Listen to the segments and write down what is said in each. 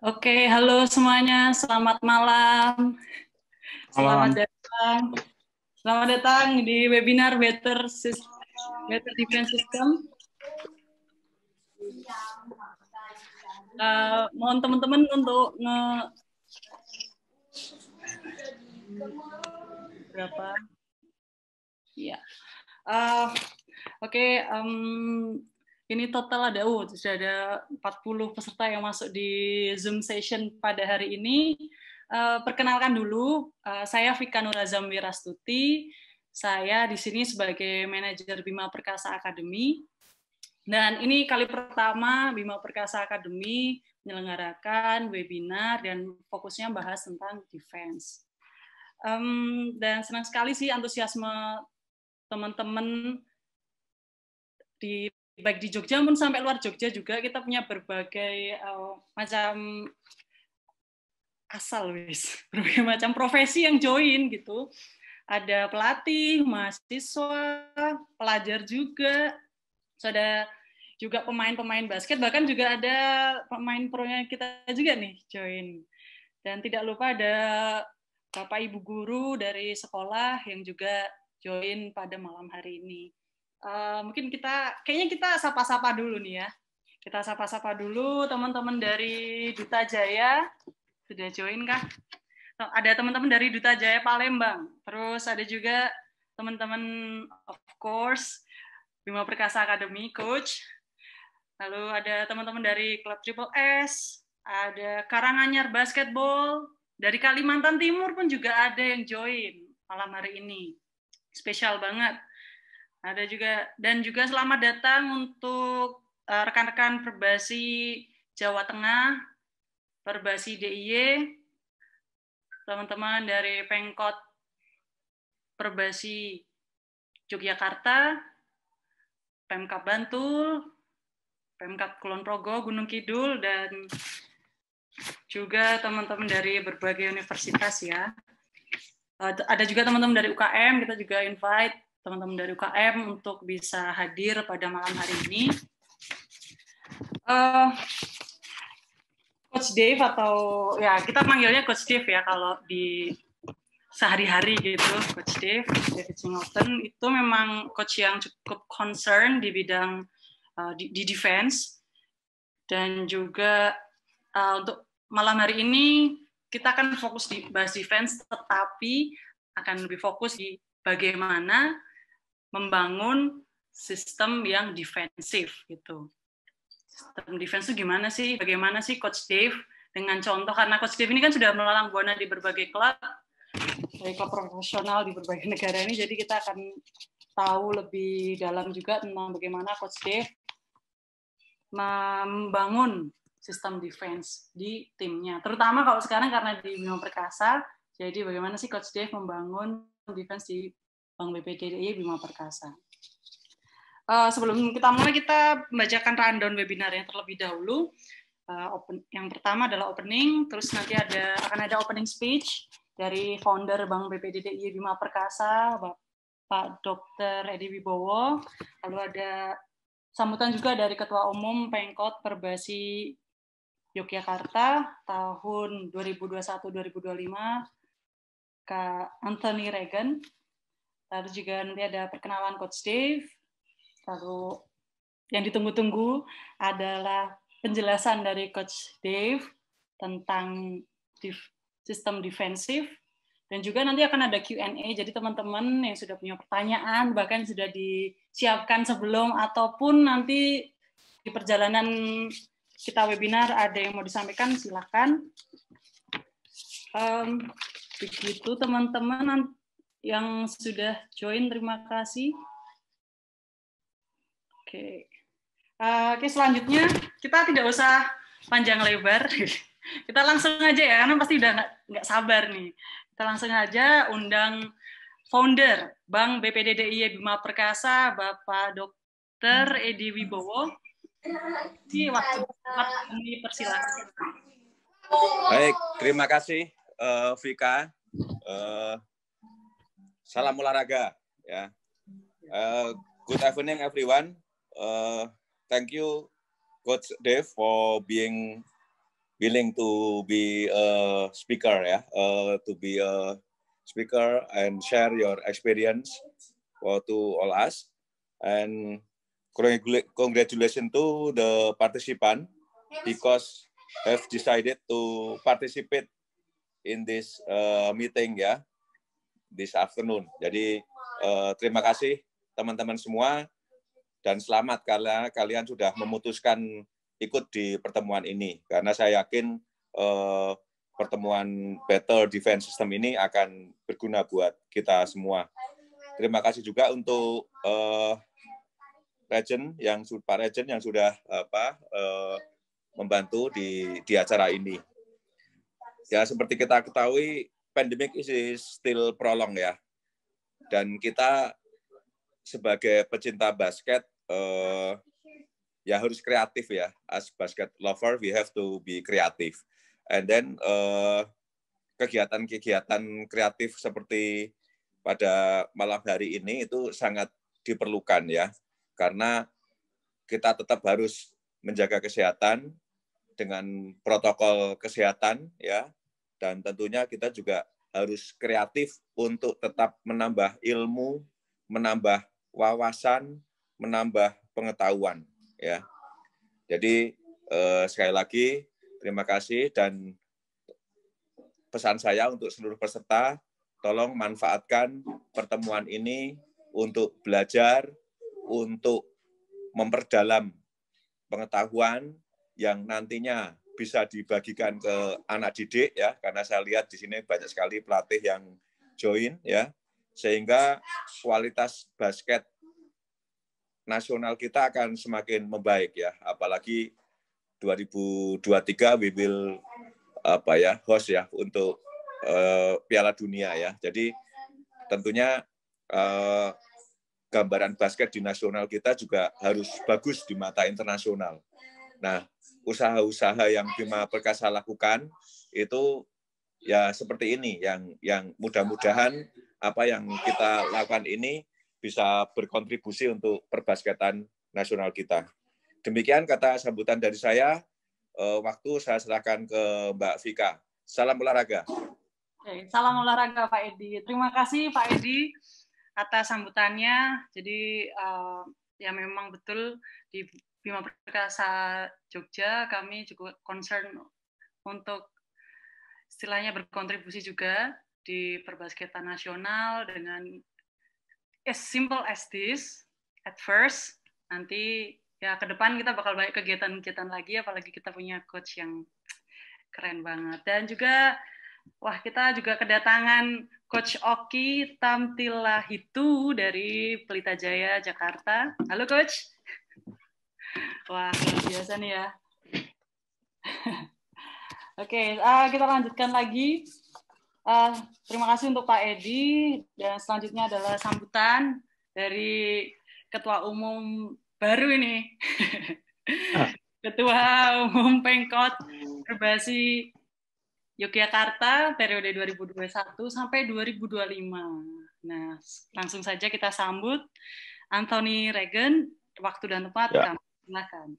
Oke, halo semuanya. Selamat malam. Selamat datang. Selamat datang di webinar Better System, Better Defense System. Uh, mohon teman-teman untuk nge berapa? Ya. Uh, Oke, okay, um, ini total ada uh sudah ada 40 peserta yang masuk di Zoom session pada hari ini. Uh, perkenalkan dulu, uh, saya Vika Nurazam Wirastuti. Saya di sini sebagai manajer Bima Perkasa Academy. Dan ini kali pertama Bima Perkasa Academy menyelenggarakan webinar dan fokusnya bahas tentang defense. Um, dan senang sekali sih antusiasme teman-teman di baik di Jogja pun sampai luar Jogja juga kita punya berbagai uh, macam asal wis berbagai macam profesi yang join gitu. Ada pelatih mahasiswa pelajar juga so, ada juga pemain-pemain basket bahkan juga ada pemain pronya kita juga nih join. Dan tidak lupa ada bapak ibu guru dari sekolah yang juga join pada malam hari ini uh, mungkin kita kayaknya kita sapa-sapa dulu nih ya. Kita sapa-sapa dulu teman-teman dari Duta Jaya. Sudah join kah? Oh, ada teman-teman dari Duta Jaya Palembang. Terus ada juga teman-teman of course Bima Perkasa Academy coach. Lalu ada teman-teman dari klub Triple S, ada Karanganyar Basketball, dari Kalimantan Timur pun juga ada yang join malam hari ini. Spesial banget. Ada juga dan juga selamat datang untuk eh, rekan-rekan Perbasi Jawa Tengah, Perbasi DIY, teman-teman dari Pengkot Perbasi Yogyakarta, Pemkap Bantul, Pemkap Kulon Progo, Gunung Kidul, dan juga teman-teman dari berbagai universitas ya. Eh, ada juga teman-teman dari UKM, kita juga invite teman-teman dari UKM untuk bisa hadir pada malam hari ini. Uh, Coach Dave atau ya kita manggilnya Coach Dave ya kalau di sehari-hari gitu Coach Dave, David Singleton itu memang coach yang cukup concern di bidang uh, di, di defense dan juga uh, untuk malam hari ini kita akan fokus di bahas defense tetapi akan lebih fokus di bagaimana membangun sistem yang defensif gitu. Sistem defense itu gimana sih? Bagaimana sih Coach Dave dengan contoh karena Coach Dave ini kan sudah melalang buana di berbagai klub, dari klub profesional di berbagai negara ini, jadi kita akan tahu lebih dalam juga tentang bagaimana Coach Dave membangun sistem defense di timnya. Terutama kalau sekarang karena di Bima Perkasa, jadi bagaimana sih Coach Dave membangun defense di Bank BPDI Bima Perkasa. Uh, sebelum kita mulai, kita membacakan rundown webinar yang terlebih dahulu. Uh, open, yang pertama adalah opening, terus nanti ada akan ada opening speech dari founder Bank BPDI Bima Perkasa, Bapak Dr. Edi Wibowo. Lalu ada sambutan juga dari Ketua Umum Pengkot Perbasi Yogyakarta tahun 2021-2025, Kak Anthony Regan. Lalu juga nanti ada perkenalan Coach Dave. Lalu yang ditunggu-tunggu adalah penjelasan dari Coach Dave tentang sistem defensif dan juga nanti akan ada Q&A. Jadi teman-teman yang sudah punya pertanyaan bahkan sudah disiapkan sebelum ataupun nanti di perjalanan kita webinar ada yang mau disampaikan silakan. Um, begitu teman-teman yang sudah join terima kasih. Oke. Uh, oke, selanjutnya kita tidak usah panjang lebar. kita langsung aja ya, karena pasti udah nggak sabar nih. Kita langsung aja undang founder Bank BPDDI Bima Perkasa, Bapak Dr. Edi Wibowo. Ini waktu kami persilakan. Baik, terima kasih uh, Vika. Uh, salam olahraga ya. Uh, good evening everyone. Uh, thank you Coach Dave for being willing to be a speaker ya, uh, to be a speaker and share your experience for to all us. And congratulations to the participant because have decided to participate in this uh, meeting ya this afternoon. Jadi uh, terima kasih teman-teman semua dan selamat karena kalian sudah memutuskan ikut di pertemuan ini karena saya yakin eh, pertemuan Better Defense System ini akan berguna buat kita semua. Terima kasih juga untuk eh, Regent yang Pak Regent yang sudah apa eh, membantu di di acara ini. Ya seperti kita ketahui pandemic is still prolong ya. Dan kita sebagai pecinta basket uh, ya harus kreatif ya. As basket lover, we have to be kreatif. And then uh, kegiatan-kegiatan kreatif seperti pada malam hari ini itu sangat diperlukan ya, karena kita tetap harus menjaga kesehatan dengan protokol kesehatan ya, dan tentunya kita juga harus kreatif untuk tetap menambah ilmu, menambah wawasan, menambah pengetahuan ya. Jadi eh, sekali lagi terima kasih dan pesan saya untuk seluruh peserta tolong manfaatkan pertemuan ini untuk belajar, untuk memperdalam pengetahuan yang nantinya bisa dibagikan ke anak didik ya. Karena saya lihat di sini banyak sekali pelatih yang join ya. Sehingga kualitas basket nasional kita akan semakin membaik ya. Apalagi 2023 we will apa ya host ya untuk uh, Piala Dunia ya. Jadi tentunya uh, gambaran basket di nasional kita juga harus bagus di mata internasional. Nah, usaha-usaha yang Bima Perkasa lakukan itu ya seperti ini yang yang mudah-mudahan apa yang kita lakukan ini bisa berkontribusi untuk perbasketan nasional kita. Demikian kata sambutan dari saya. Eh, waktu saya serahkan ke Mbak Vika. Salam olahraga. Salam olahraga Pak Edi. Terima kasih Pak Edi atas sambutannya. Jadi uh, ya memang betul di Bima Perkasa Jogja kami juga concern untuk istilahnya berkontribusi juga di perbasketan nasional dengan as simple as this at first. Nanti ya ke depan kita bakal banyak kegiatan-kegiatan lagi apalagi kita punya coach yang keren banget. Dan juga wah kita juga kedatangan coach Oki Tamtila itu dari Pelita Jaya Jakarta. Halo coach wah luar biasa nih ya oke okay, uh, kita lanjutkan lagi Uh, terima kasih untuk Pak Edi dan selanjutnya adalah sambutan dari Ketua Umum baru ini, ah. Ketua Umum Pengkot Perbasi Yogyakarta periode 2021 sampai 2025. Nah, langsung saja kita sambut Anthony Regen, waktu dan tempat ya. kami silakan.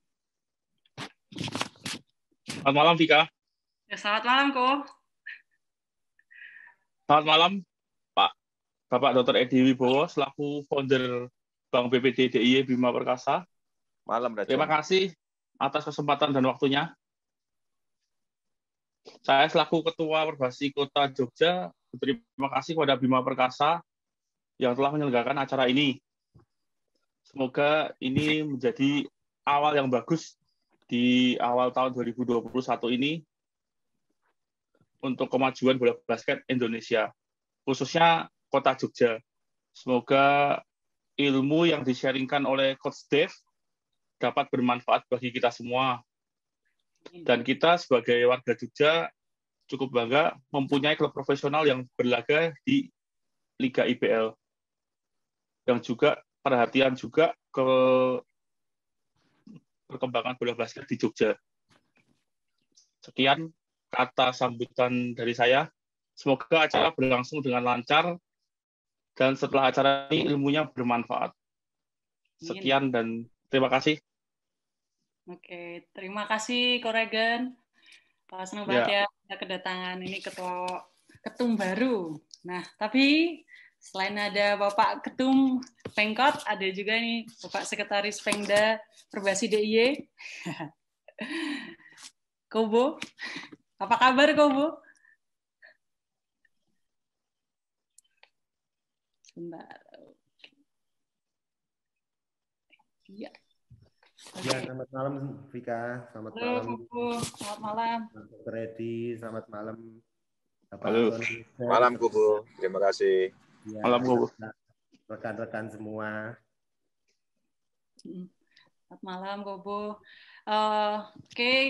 Selamat malam, Vika. Ya, selamat malam, Ko. Selamat malam, Pak Bapak Dr. Edi Wibowo, selaku founder Bank BPD DIY Bima Perkasa. Malam, Raja. Terima kasih atas kesempatan dan waktunya. Saya selaku Ketua Perbasi Kota Jogja, terima kasih kepada Bima Perkasa yang telah menyelenggarakan acara ini. Semoga ini menjadi awal yang bagus di awal tahun 2021 ini untuk kemajuan bola basket Indonesia, khususnya kota Jogja. Semoga ilmu yang disharingkan oleh Coach Dave dapat bermanfaat bagi kita semua. Dan kita sebagai warga Jogja cukup bangga mempunyai klub profesional yang berlaga di Liga IPL. Yang juga perhatian juga ke perkembangan bola basket di Jogja. Sekian kata sambutan dari saya. Semoga acara berlangsung dengan lancar dan setelah acara ini ilmunya bermanfaat. Sekian dan terima kasih. Oke, terima kasih Koregan. Uh, senang banget ya kita kedatangan ini ketua ketum baru. Nah, tapi selain ada Bapak Ketum Pengkot, ada juga nih Bapak Sekretaris Pengda Perbasi DIY. Kobo, apa kabar Kobo? Sebentar. Iya. Ya, selamat malam Vika. Selamat Halo, malam. Kuku. Selamat malam. Dr. Edi, selamat malam. Bapak Halo. Malam Kubu. Terima kasih. Ya, malam Kubu. Rekan-rekan semua. Selamat malam Kobo. Uh, Oke, okay.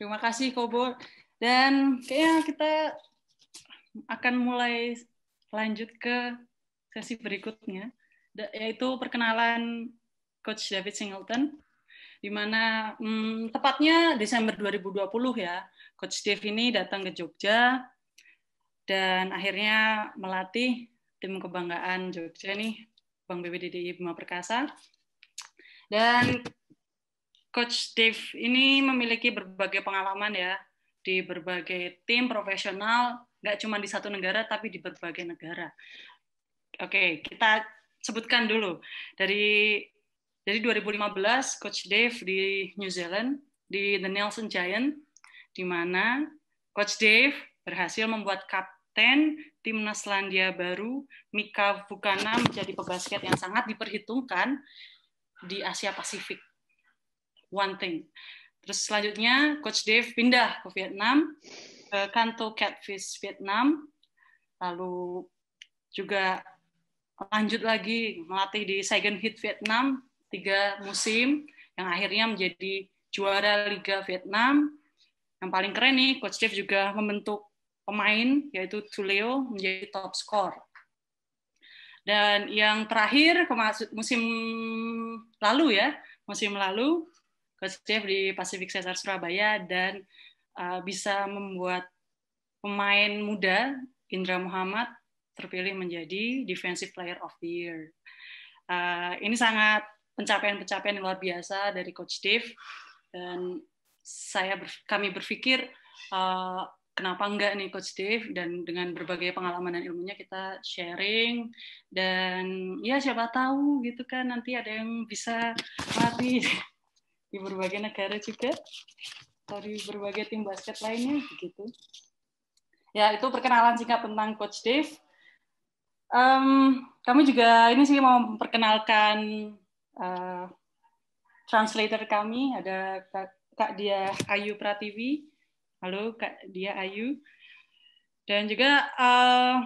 terima kasih Kobo. Dan kayaknya kita akan mulai lanjut ke sesi berikutnya, yaitu perkenalan Coach David Singleton di mana hmm, tepatnya Desember 2020 ya, Coach Dave ini datang ke Jogja dan akhirnya melatih tim kebanggaan Jogja nih, Bang BBDDI Bima Perkasa. Dan Coach Dave ini memiliki berbagai pengalaman ya di berbagai tim profesional, nggak cuma di satu negara tapi di berbagai negara. Oke, kita sebutkan dulu dari jadi 2015 Coach Dave di New Zealand di The Nelson Giant di mana Coach Dave berhasil membuat kapten timnas Selandia Baru Mika Vukana menjadi pebasket yang sangat diperhitungkan di Asia Pasifik. One thing. Terus selanjutnya Coach Dave pindah ke Vietnam ke Kanto Catfish Vietnam lalu juga lanjut lagi melatih di Saigon Heat Vietnam tiga musim yang akhirnya menjadi juara Liga Vietnam. Yang paling keren nih, Coach Dave juga membentuk pemain yaitu Tulio menjadi top skor. Dan yang terakhir musim lalu ya, musim lalu Coach di Pacific Cesar Surabaya dan uh, bisa membuat pemain muda Indra Muhammad terpilih menjadi Defensive Player of the Year. Uh, ini sangat pencapaian-pencapaian yang luar biasa dari Coach Dave dan saya kami berpikir uh, kenapa enggak nih Coach Dave dan dengan berbagai pengalaman dan ilmunya kita sharing dan ya siapa tahu gitu kan nanti ada yang bisa mati di berbagai negara juga atau di berbagai tim basket lainnya begitu. Ya itu perkenalan singkat tentang Coach Dave. Um, kami juga ini sih mau memperkenalkan uh, translator kami ada Kak, Kak Dia Ayu Pratiwi. Halo Kak Dia Ayu. Dan juga uh,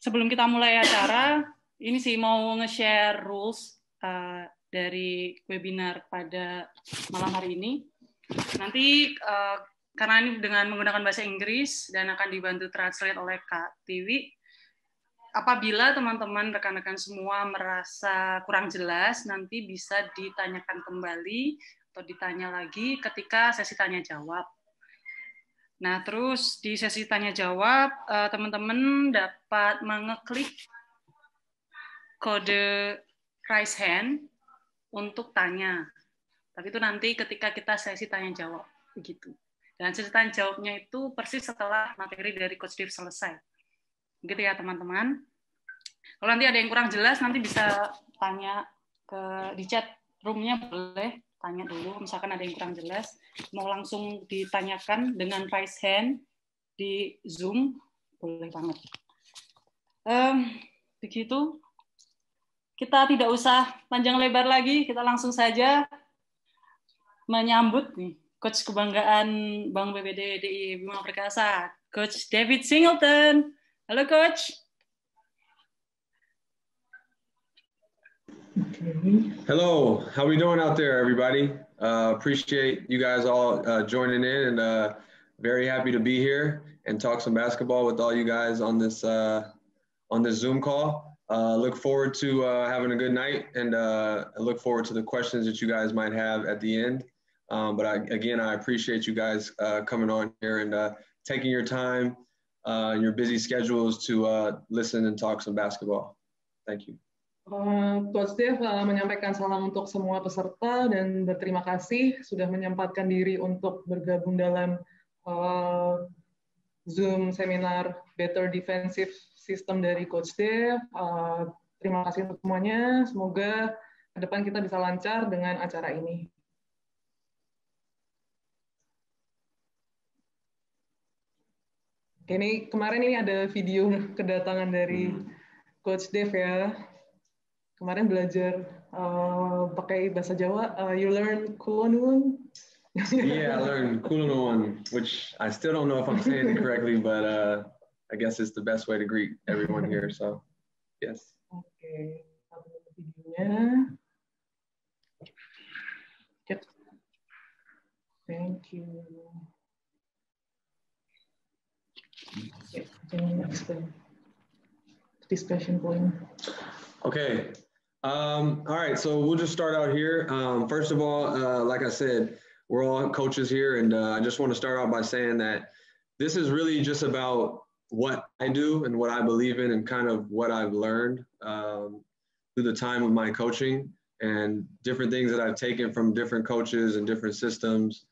sebelum kita mulai acara, ini sih mau nge-share rules uh, dari webinar pada malam hari ini. Nanti uh, karena ini dengan menggunakan bahasa Inggris dan akan dibantu translate oleh Kak Tiwi, apabila teman-teman rekan-rekan semua merasa kurang jelas, nanti bisa ditanyakan kembali atau ditanya lagi ketika sesi tanya jawab. Nah, terus di sesi tanya jawab, eh, teman-teman dapat mengeklik kode raise hand untuk tanya. Tapi itu nanti ketika kita sesi tanya jawab, begitu. Dan sesi tanya jawabnya itu persis setelah materi dari Coach Dave selesai. Gitu ya teman-teman. Kalau nanti ada yang kurang jelas nanti bisa tanya ke di chat roomnya boleh tanya dulu. Misalkan ada yang kurang jelas mau langsung ditanyakan dengan raise hand di Zoom boleh banget. Um, begitu kita tidak usah panjang lebar lagi, kita langsung saja menyambut nih Coach kebanggaan Bank BBD DI Bima Perkasa, Coach David Singleton. Halo Coach. Hello, how we doing out there, everybody? Uh, appreciate you guys all uh, joining in, and uh, very happy to be here and talk some basketball with all you guys on this uh, on this Zoom call. Uh, look forward to uh, having a good night, and I look forward to the questions that you guys might have at the end. Um, but I, again, I appreciate you guys coming on here and taking your time your busy schedules to listen and talk some basketball. Thank you. Uh, Coach Dev uh, menyampaikan salam untuk semua peserta dan berterima kasih sudah menyempatkan diri untuk bergabung dalam uh, Zoom seminar Better Defensive System dari Coach Dev. Uh, terima kasih untuk semuanya. Semoga ke depan kita bisa lancar dengan acara ini. Ini kemarin ini ada video kedatangan dari Coach Dev ya kemarin belajar uh, pakai bahasa Jawa. Uh, you learn kulonun? yeah, I learned kulonun, which I still don't know if I'm saying it correctly, but uh, I guess it's the best way to greet everyone here. So, yes. Okay. videonya. Yep. Thank you. Okay, discussion point. Okay, um, all right, so we'll just start out here. Um, first of all, uh, like I said, we're all coaches here, and uh, I just want to start out by saying that this is really just about what I do and what I believe in, and kind of what I've learned um, through the time of my coaching and different things that I've taken from different coaches and different systems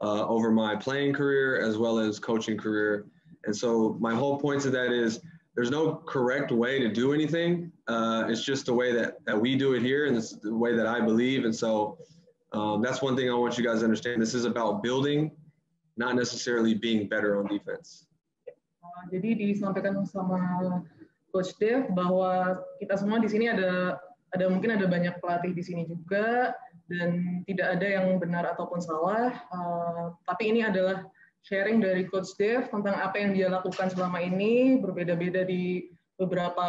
uh, over my playing career as well as coaching career. And so my whole point to that is there's no correct way to do anything. Uh, it's just the way that, that we do it here and it's the way that I believe. And so um, that's one thing I want you guys to understand. This is about building, not necessarily being better on defense. Jadi disampaikan sama Coach Dev bahwa kita semua di sini ada ada mungkin ada banyak pelatih di sini juga dan tidak ada yang benar ataupun salah. Uh, tapi ini adalah sharing dari Coach Dev tentang apa yang dia lakukan selama ini, berbeda-beda di beberapa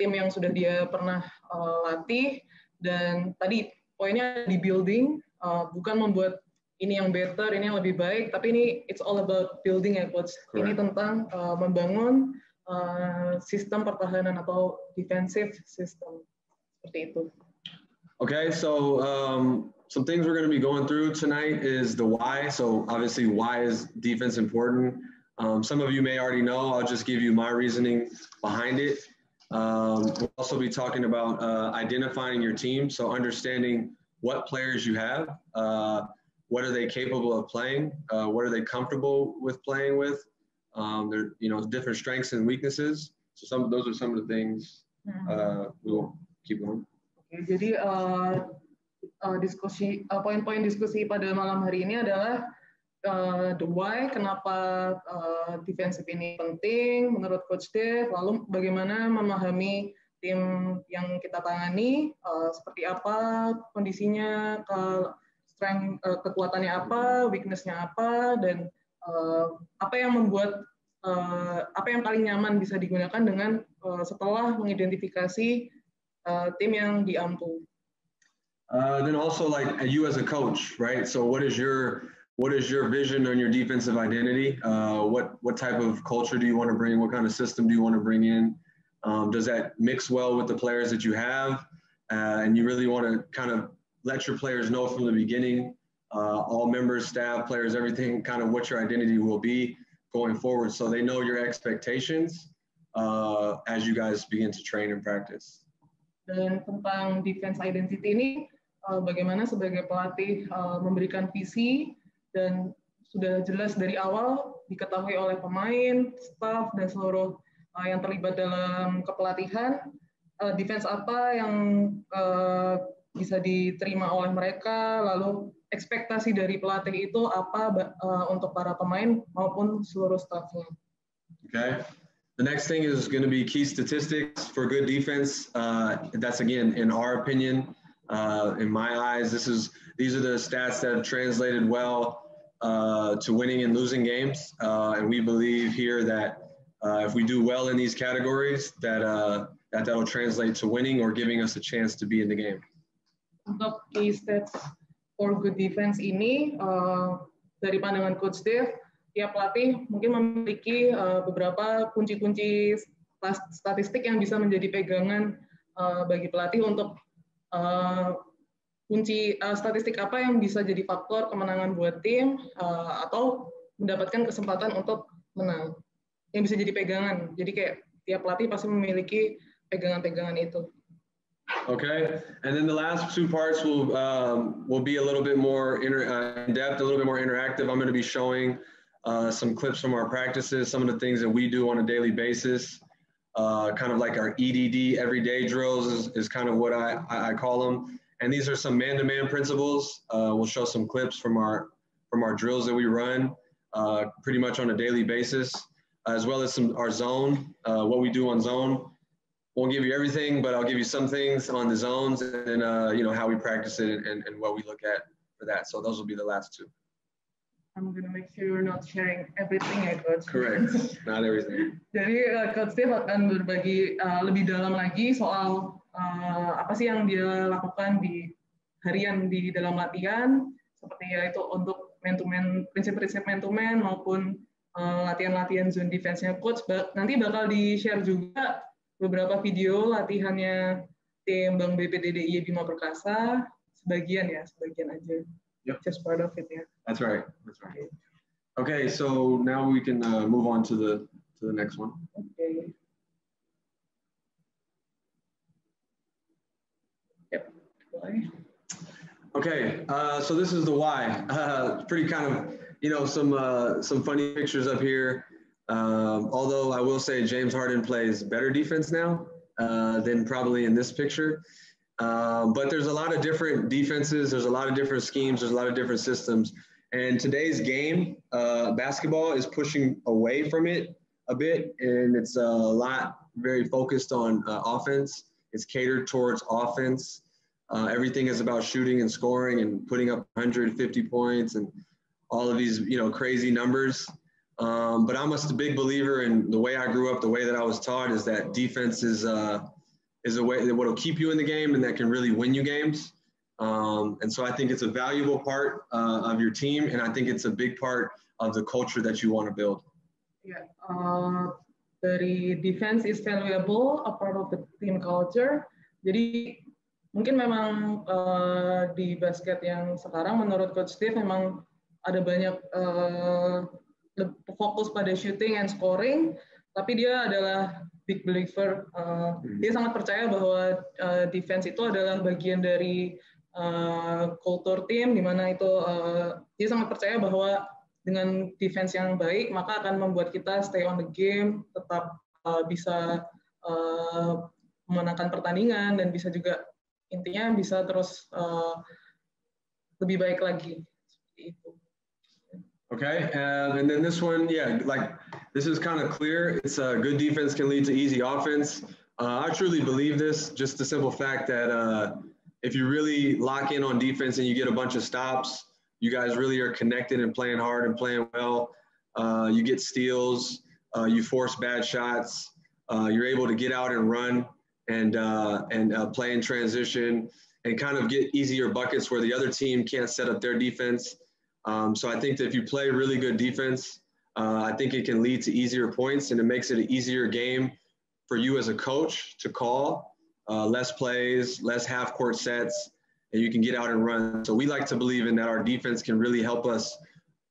tim yang sudah dia pernah uh, latih. Dan tadi poinnya di building, uh, bukan membuat ini yang better, ini yang lebih baik, tapi ini it's all about building ya Coach. Correct. Ini tentang uh, membangun uh, sistem pertahanan atau defensive system. Seperti itu. Okay, so um, some things we're going to be going through tonight is the why. So obviously, why is defense important? Um, some of you may already know. I'll just give you my reasoning behind it. Um, we'll also be talking about uh, identifying your team, so understanding what players you have, uh, what are they capable of playing, uh, what are they comfortable with playing with. Um, there, you know, different strengths and weaknesses. So some those are some of the things mm-hmm. uh, we'll keep going. Okay, jadi uh, uh, diskusi uh, poin-poin diskusi pada malam hari ini adalah uh, the why kenapa uh, defensive ini penting menurut coach Dev lalu bagaimana memahami tim yang kita tangani uh, seperti apa kondisinya ke strength uh, kekuatannya apa weaknessnya apa dan uh, apa yang membuat uh, apa yang paling nyaman bisa digunakan dengan uh, setelah mengidentifikasi uh, tim yang diampu Uh, then also like you as a coach, right? So what is your what is your vision on your defensive identity? Uh, what what type of culture do you want to bring? What kind of system do you want to bring in? Um, does that mix well with the players that you have? Uh, and you really want to kind of let your players know from the beginning, uh, all members, staff, players, everything, kind of what your identity will be going forward, so they know your expectations uh, as you guys begin to train and practice. Dan tentang defense identity ini, uh, bagaimana sebagai pelatih uh, memberikan visi dan sudah jelas dari awal diketahui oleh pemain, staff dan seluruh uh, yang terlibat dalam kepelatihan defense apa yang bisa diterima oleh mereka, lalu ekspektasi dari pelatih itu apa untuk para pemain maupun seluruh staffnya. Okay. The next thing is going to be key statistics for good defense. Uh, that's again, in our opinion, Uh, in my eyes, this is these are the stats that have translated well uh, to winning and losing games, uh, and we believe here that uh, if we do well in these categories, that uh, that that'll translate to winning or giving us a chance to be in the game. Untuk key stats for good defense ini dari pandangan Coach Dave, tiap pelatih mungkin memiliki beberapa kunci-kunci statistik yang bisa menjadi pegangan bagi pelatih untuk uh, kunci uh, statistik apa yang bisa jadi faktor kemenangan buat tim uh, atau mendapatkan kesempatan untuk menang? Yang bisa jadi pegangan. Jadi kayak tiap pelatih pasti memiliki pegangan-pegangan itu. Okay, and then the last two parts will um, will be a little bit more inter- uh, in depth, a little bit more interactive. I'm going to be showing uh, some clips from our practices, some of the things that we do on a daily basis, uh, kind of like our EDD everyday drills is, is kind of what I, I call them. And these are some man-to-man principles. Uh, we'll show some clips from our from our drills that we run uh, pretty much on a daily basis, as well as some our zone, uh, what we do on zone won't give you everything, but I'll give you some things on the zones and uh, you know how we practice it and, and what we look at for that. So those will be the last two. I'm gonna make sure you're not sharing everything ya coach. Correct, not everything. Jadi uh, coach Steve akan berbagi uh, lebih dalam lagi soal uh, apa sih yang dia lakukan di harian di dalam latihan, seperti yaitu untuk man to man, prinsip-prinsip man to man maupun latihan-latihan uh, zone defense-nya coach. Nanti bakal di share juga beberapa video latihannya tim Bank BPDDI Bima Perkasa, sebagian ya, sebagian aja. Yep. Just part of it ya. That's right. That's right. Okay, so now we can uh, move on to the to the next one. Okay. Yep. Why? Okay, uh, so this is the why. Uh, pretty kind of, you know, some uh, some funny pictures up here. Um, although I will say James Harden plays better defense now uh, than probably in this picture. Um, but there's a lot of different defenses. There's a lot of different schemes. There's a lot of different systems. And today's game, uh, basketball is pushing away from it a bit, and it's a lot very focused on uh, offense. It's catered towards offense. Uh, everything is about shooting and scoring and putting up 150 points and all of these, you know, crazy numbers. Um, but I'm a big believer in the way I grew up, the way that I was taught is that defense is uh, is a way that will keep you in the game and that can really win you games. Um, and so I think it's a valuable part uh, of your team, and I think it's a big part of the culture that you want to build. Yeah, uh, dari defense is valuable, a part of the team culture. Jadi mungkin memang uh, di basket yang sekarang menurut Coach Steve memang ada banyak uh, fokus pada shooting and scoring, tapi dia adalah big believer. Uh, dia sangat percaya bahwa uh, defense itu adalah bagian dari uh, culture team, di mana itu uh, dia sangat percaya bahwa dengan defense yang baik maka akan membuat kita stay on the game, tetap uh, bisa uh, memenangkan pertandingan dan bisa juga intinya bisa terus uh, lebih baik lagi. Okay, uh, and then this one, yeah, like this is kind of clear. It's a uh, good defense can lead to easy offense. Uh, I truly believe this. Just the simple fact that uh, if you really lock in on defense and you get a bunch of stops, you guys really are connected and playing hard and playing well. Uh, you get steals, uh, you force bad shots, you're able to get out and run and and play in transition and kind of get easier buckets where the other team can't set up their defense. Um, so I think that if you play really good defense, uh, I think it can lead to easier points and it makes it an easier game for you as a coach to call. Uh, less plays, less half court sets, and you can get out and run. So we like to believe in that our defense can really help us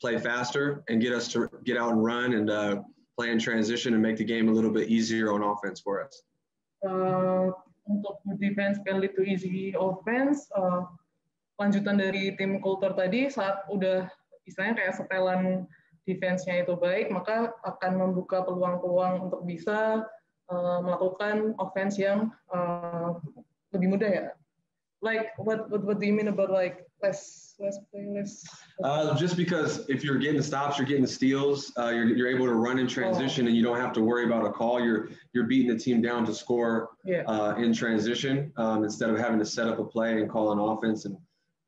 play faster and get us to get out and run and uh, play in transition and make the game a little bit easier on offense for us. Uh, defense can lead to easy offense. Uh, lanjutan dari tim culture tadi saat udah istilahnya kayak setelan defense-nya itu baik, maka akan membuka peluang-peluang untuk bisa uh, melakukan offense yang uh, lebih mudah ya. Like what what what do you mean about like less less play less? Uh, just because if you're getting stops, you're getting steals, uh, you're you're able to run in transition, oh. and you don't have to worry about a call. You're you're beating the team down to score yeah. uh, in transition um, instead of having to set up a play and call an offense and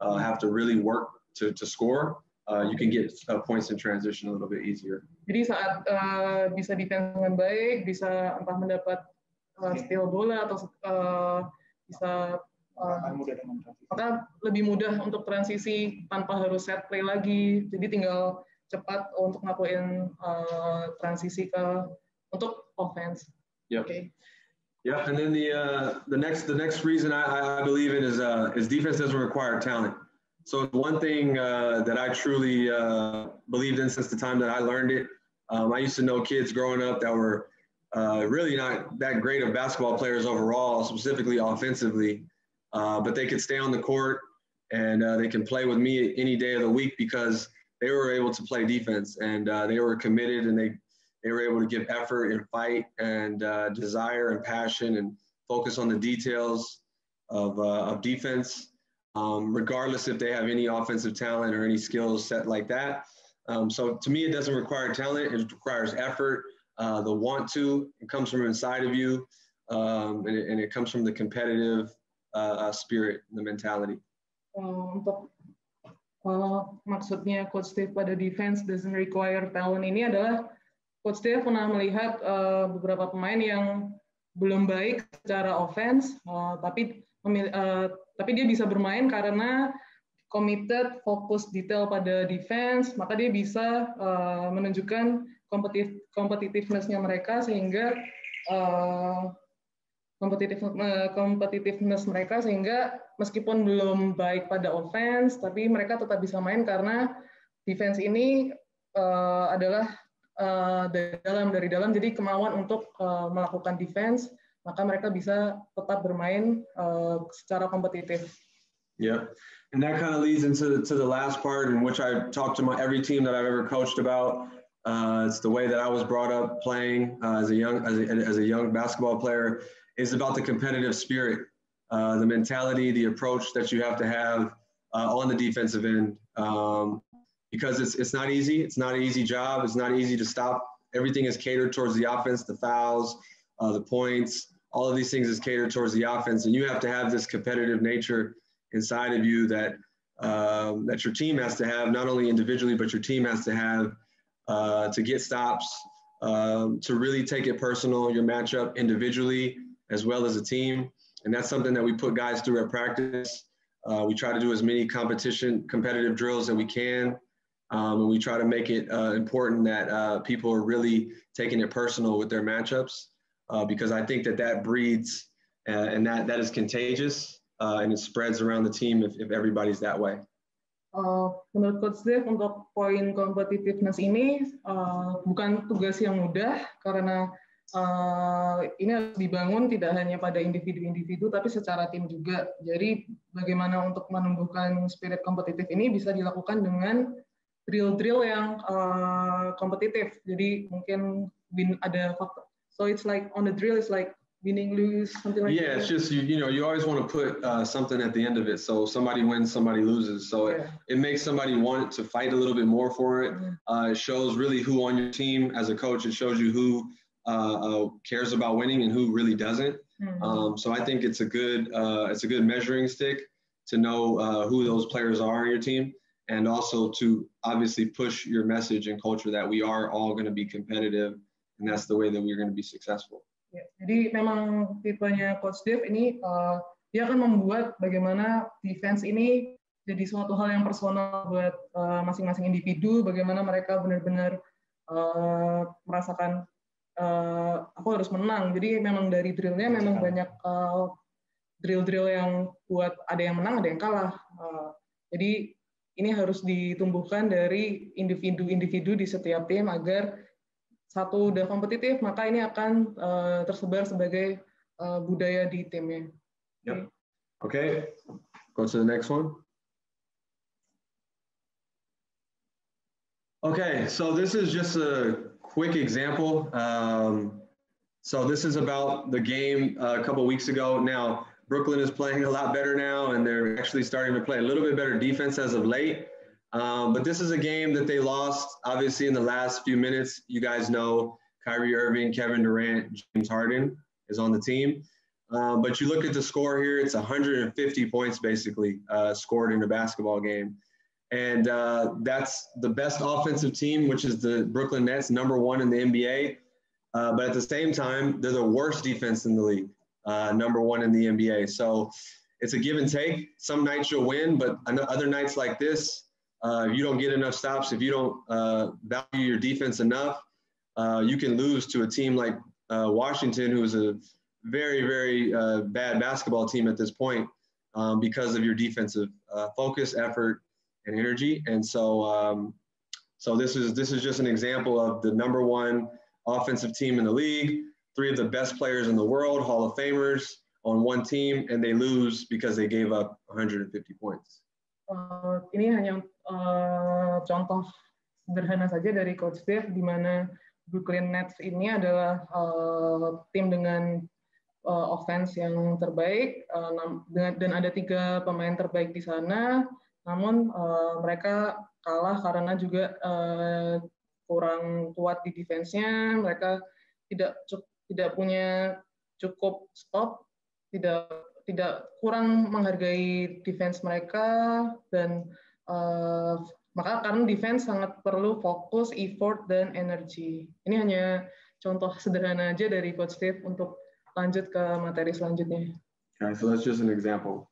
uh, have to really work to, to score, uh, you can get uh, points in transition a little bit easier. Jadi saat uh, bisa defense dengan baik, bisa entah mendapat uh, steal bola atau uh, bisa uh, maka lebih mudah untuk transisi tanpa harus set play lagi. Jadi tinggal cepat untuk ngelakuin uh, transisi ke untuk offense. Yep. Okay. Yeah, and then the uh, the next the next reason I, I believe in is uh, is defense doesn't require talent. So one thing uh, that I truly uh, believed in since the time that I learned it, um, I used to know kids growing up that were uh, really not that great of basketball players overall, specifically offensively, uh, but they could stay on the court and they can play with me any day of the week because they were able to play defense and they were committed and they they were able to give effort and fight and uh, desire and passion and focus on the details of, uh, of defense, um, regardless if they have any offensive talent or any skills set like that. Um, so to me, it doesn't require talent; it requires effort uh, the want to. It comes from inside of you, um, and, it, and, it, comes from the competitive uh, uh spirit, the mentality. Uh, maksudnya Coach Steve pada defense doesn't require talent ini adalah Coach Steve pernah melihat uh, beberapa pemain yang belum baik secara offense, uh, tapi uh, tapi dia bisa bermain karena committed, fokus detail pada defense, maka dia bisa uh, menunjukkan kompetitif competitiveness-nya mereka sehingga uh, kompetitif competitiveness mereka sehingga meskipun belum baik pada offense tapi mereka tetap bisa main karena defense ini uh, adalah uh, dalam dari dalam jadi kemauan untuk uh, melakukan defense maka mereka bisa tetap bermain uh, secara kompetitif. Yeah, and that kind of leads into to the last part in which I talked to my every team that I've ever coached about Uh, it's the way that I was brought up playing uh, as a young as a, as a young basketball player. Is about the competitive spirit, uh, the mentality, the approach that you have to have uh, on the defensive end. Um, because it's it's not easy. It's not an easy job. It's not easy to stop. Everything is catered towards the offense, the fouls, uh, the points. All of these things is catered towards the offense, and you have to have this competitive nature inside of you that um, that your team has to have, not only individually, but your team has to have uh, to get stops, um, to really take it personal, your matchup individually as well as a team. And that's something that we put guys through at practice. Uh, we try to do as many competition, competitive drills that we can. Um, and we try to make it uh, important that uh, people are really taking it personal with their matchups uh, because I think that that breeds uh, and that, that is contagious and it spreads around the team if, if everybody's that way. uh, menurut Coach Dave untuk poin competitiveness ini uh, bukan tugas yang mudah karena uh, ini harus dibangun tidak hanya pada individu-individu tapi secara tim juga. Jadi bagaimana untuk menumbuhkan spirit kompetitif ini bisa dilakukan dengan drill-drill yang uh, kompetitif. Jadi mungkin ada faktor. So it's like on the drill it's like winning, lose, something like yeah, that? Yeah, it's just you. You know, you always want to put uh, something at the end of it. So somebody wins, somebody loses. So yeah. it, it makes somebody want to fight a little bit more for it. Mm-hmm. Uh, it shows really who on your team as a coach. It shows you who uh, uh cares about winning and who really doesn't. Mm-hmm. Um, so I think it's a good uh, it's a good measuring stick to know uh, who those players are on your team. And also to obviously push your message and culture that we are all going to be competitive, and that's the way that we're going to be successful. Ya, jadi memang tipenya Coach Dave ini uh, dia akan membuat bagaimana defense ini jadi suatu hal yang personal buat uh, masing-masing uh, individu, bagaimana mereka benar-benar uh, merasakan uh, aku harus menang. Jadi memang dari drillnya memang banyak uh, drill-drill yang buat ada yang menang, ada yang kalah. Uh, jadi ini harus ditumbuhkan dari individu-individu di setiap tim agar satu udah kompetitif, maka ini akan uh, tersebar sebagai uh, budaya di timnya. Yep. Okay, go to the next one. Okay, so this is just a quick example. Um, so this is about the game uh, a couple weeks ago. Now, Brooklyn is playing a lot better now, and they're actually starting to play a little bit better defense as of late. Um, but this is a game that they lost, obviously, in the last few minutes. You guys know Kyrie Irving, Kevin Durant, James Harden is on the team. Um, but you look at the score here, it's 150 points basically uh, scored in a basketball game. And uh, that's the best offensive team, which is the Brooklyn Nets, number one in the NBA. Uh, but at the same time, they're the worst defense in the league, uh, number one in the NBA. So it's a give and take. Some nights you'll win, but other nights like this, uh, if you don't get enough stops, if you don't uh, value your defense enough, uh, you can lose to a team like uh, Washington, who is a very, very uh, bad basketball team at this point um, because of your defensive focus, effort, and energy. And so, um, so this is this is just an example of the number one offensive team in the league. Three of the best players in the world, Hall of Famers, on one team, and they lose because they gave up 150 points. Uh, ini hanya uh, contoh sederhana saja dari Coach Dave, di mana Brooklyn Nets ini adalah uh, tim dengan uh, offense yang terbaik uh, dan ada tiga pemain terbaik di sana. Namun uh, mereka kalah karena juga uh, kurang kuat di defense-nya. Mereka tidak tidak punya cukup stop, tidak tidak kurang menghargai defense mereka dan uh, maka karena defense sangat perlu fokus, effort, dan energi. Ini hanya contoh sederhana aja dari Coach Steve untuk lanjut ke materi selanjutnya. Okay, so that's just an example.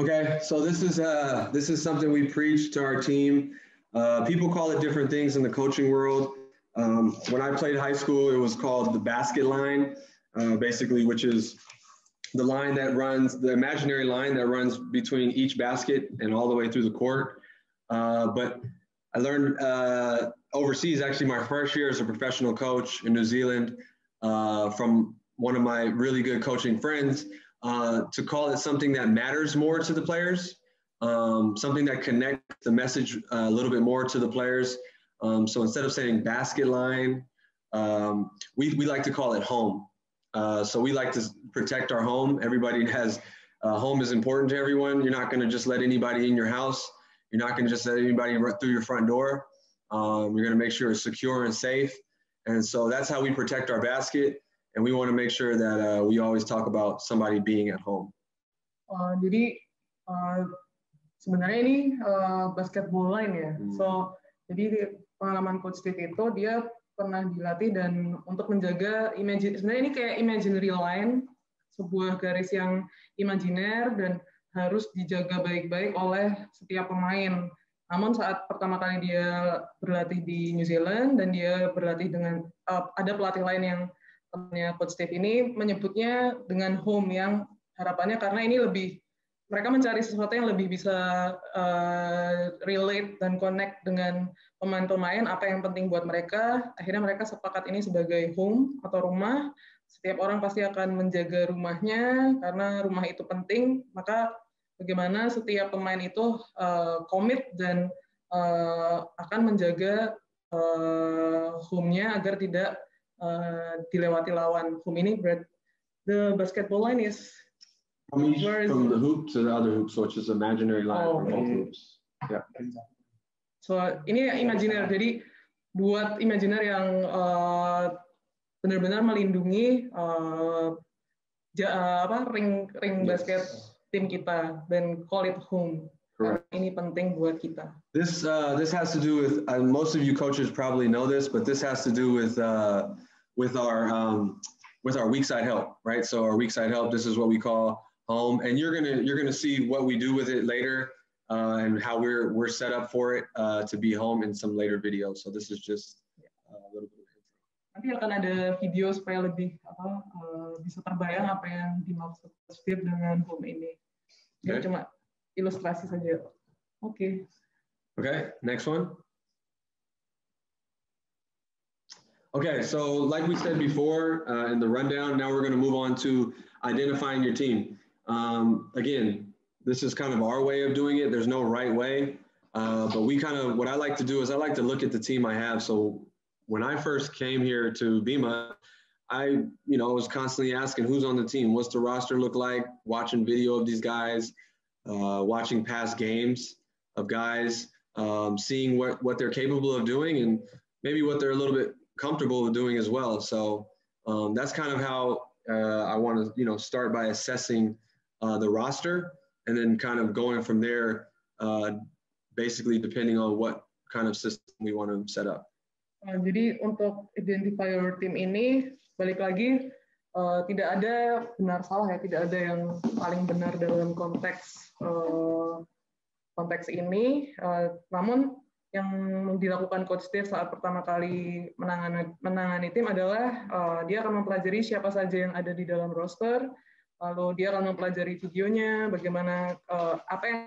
Okay, so this is uh, this is something we preach to our team. Uh, people call it different things in the coaching world. Um, when I played high school, it was called the basket line, uh, basically, which is the line that runs, the imaginary line that runs between each basket and all the way through the court. Uh, but I learned uh, overseas, actually, my first year as a professional coach in New Zealand uh, from one of my really good coaching friends uh, to call it something that matters more to the players, um, something that connects the message a little bit more to the players. Um, so instead of saying basket line, um, we, we like to call it home. Uh, so we like to protect our home. Everybody has uh, home is important to everyone. You're not going to just let anybody in your house. You're not going to just let anybody run through your front door. Um, you're going to make sure it's secure and safe. And so that's how we protect our basket. And we want to make sure that uh, we always talk about somebody being at home. Uh, jadi uh, sebenarnya ini uh, basketball line ya. Hmm. So jadi pengalaman coach Steve itu dia pernah dilatih dan untuk menjaga imagine sebenarnya ini kayak imaginary line sebuah garis yang imajiner dan harus dijaga baik-baik oleh setiap pemain. Namun saat pertama kali dia berlatih di New Zealand dan dia berlatih dengan uh, ada pelatih lain yang temannya Coach Steve ini menyebutnya dengan home yang harapannya karena ini lebih mereka mencari sesuatu yang lebih bisa uh, relate dan connect dengan pemain-pemain apa yang penting buat mereka. Akhirnya mereka sepakat ini sebagai home atau rumah. Setiap orang pasti akan menjaga rumahnya karena rumah itu penting. Maka bagaimana setiap pemain itu uh, komit dan uh, akan menjaga uh, home-nya agar tidak uh, dilewati lawan. Home ini berat. The basketball line is From each, from the hoop to the other hoop, so it's just imaginary line oh, from both hoops. Yeah. So ini imajiner, jadi buat imajiner yang uh, benar-benar melindungi uh, ja, uh, apa ring ring yes. basket tim kita dan call it home. Correct. Ini penting buat kita. This uh, this has to do with uh, most of you coaches probably know this, but this has to do with uh, with our um, with our weak side help, right? So our weak side help. This is what we call home, and you're gonna you're gonna see what we do with it later uh, and how we're we're set up for it uh, to be home in some later videos. So this is just uh, a little bit. Nanti akan ada video supaya lebih apa uh, bisa terbayang apa yang dimaksud Steve dengan home ini. okay. cuma ilustrasi saja. Oke. Okay. Okay, next one. Okay, so like we said before uh, in the rundown, now we're going to move on to identifying your team. Um, again, this is kind of our way of doing it. There's no right way. Uh, but we kind of, what I like to do is I like to look at the team I have. So when I first came here to Bima, I, you know, was constantly asking who's on the team, what's the roster look like, watching video of these guys, uh, watching past games of guys, um, seeing what, what they're capable of doing and maybe what they're a little bit comfortable with doing as well. So um, that's kind of how uh, I want to, you know, start by assessing uh, the roster, and then kind of going from there, uh, basically depending on what kind of system we want to set up. Uh, jadi untuk identifier tim ini balik lagi uh, tidak ada benar salah ya, tidak ada yang paling benar dalam konteks uh, konteks ini. Uh, namun yang dilakukan coach Steve saat pertama kali menangani menangani tim adalah uh, dia akan mempelajari siapa saja yang ada di dalam roster, lalu dia akan mempelajari videonya, bagaimana uh, apa yang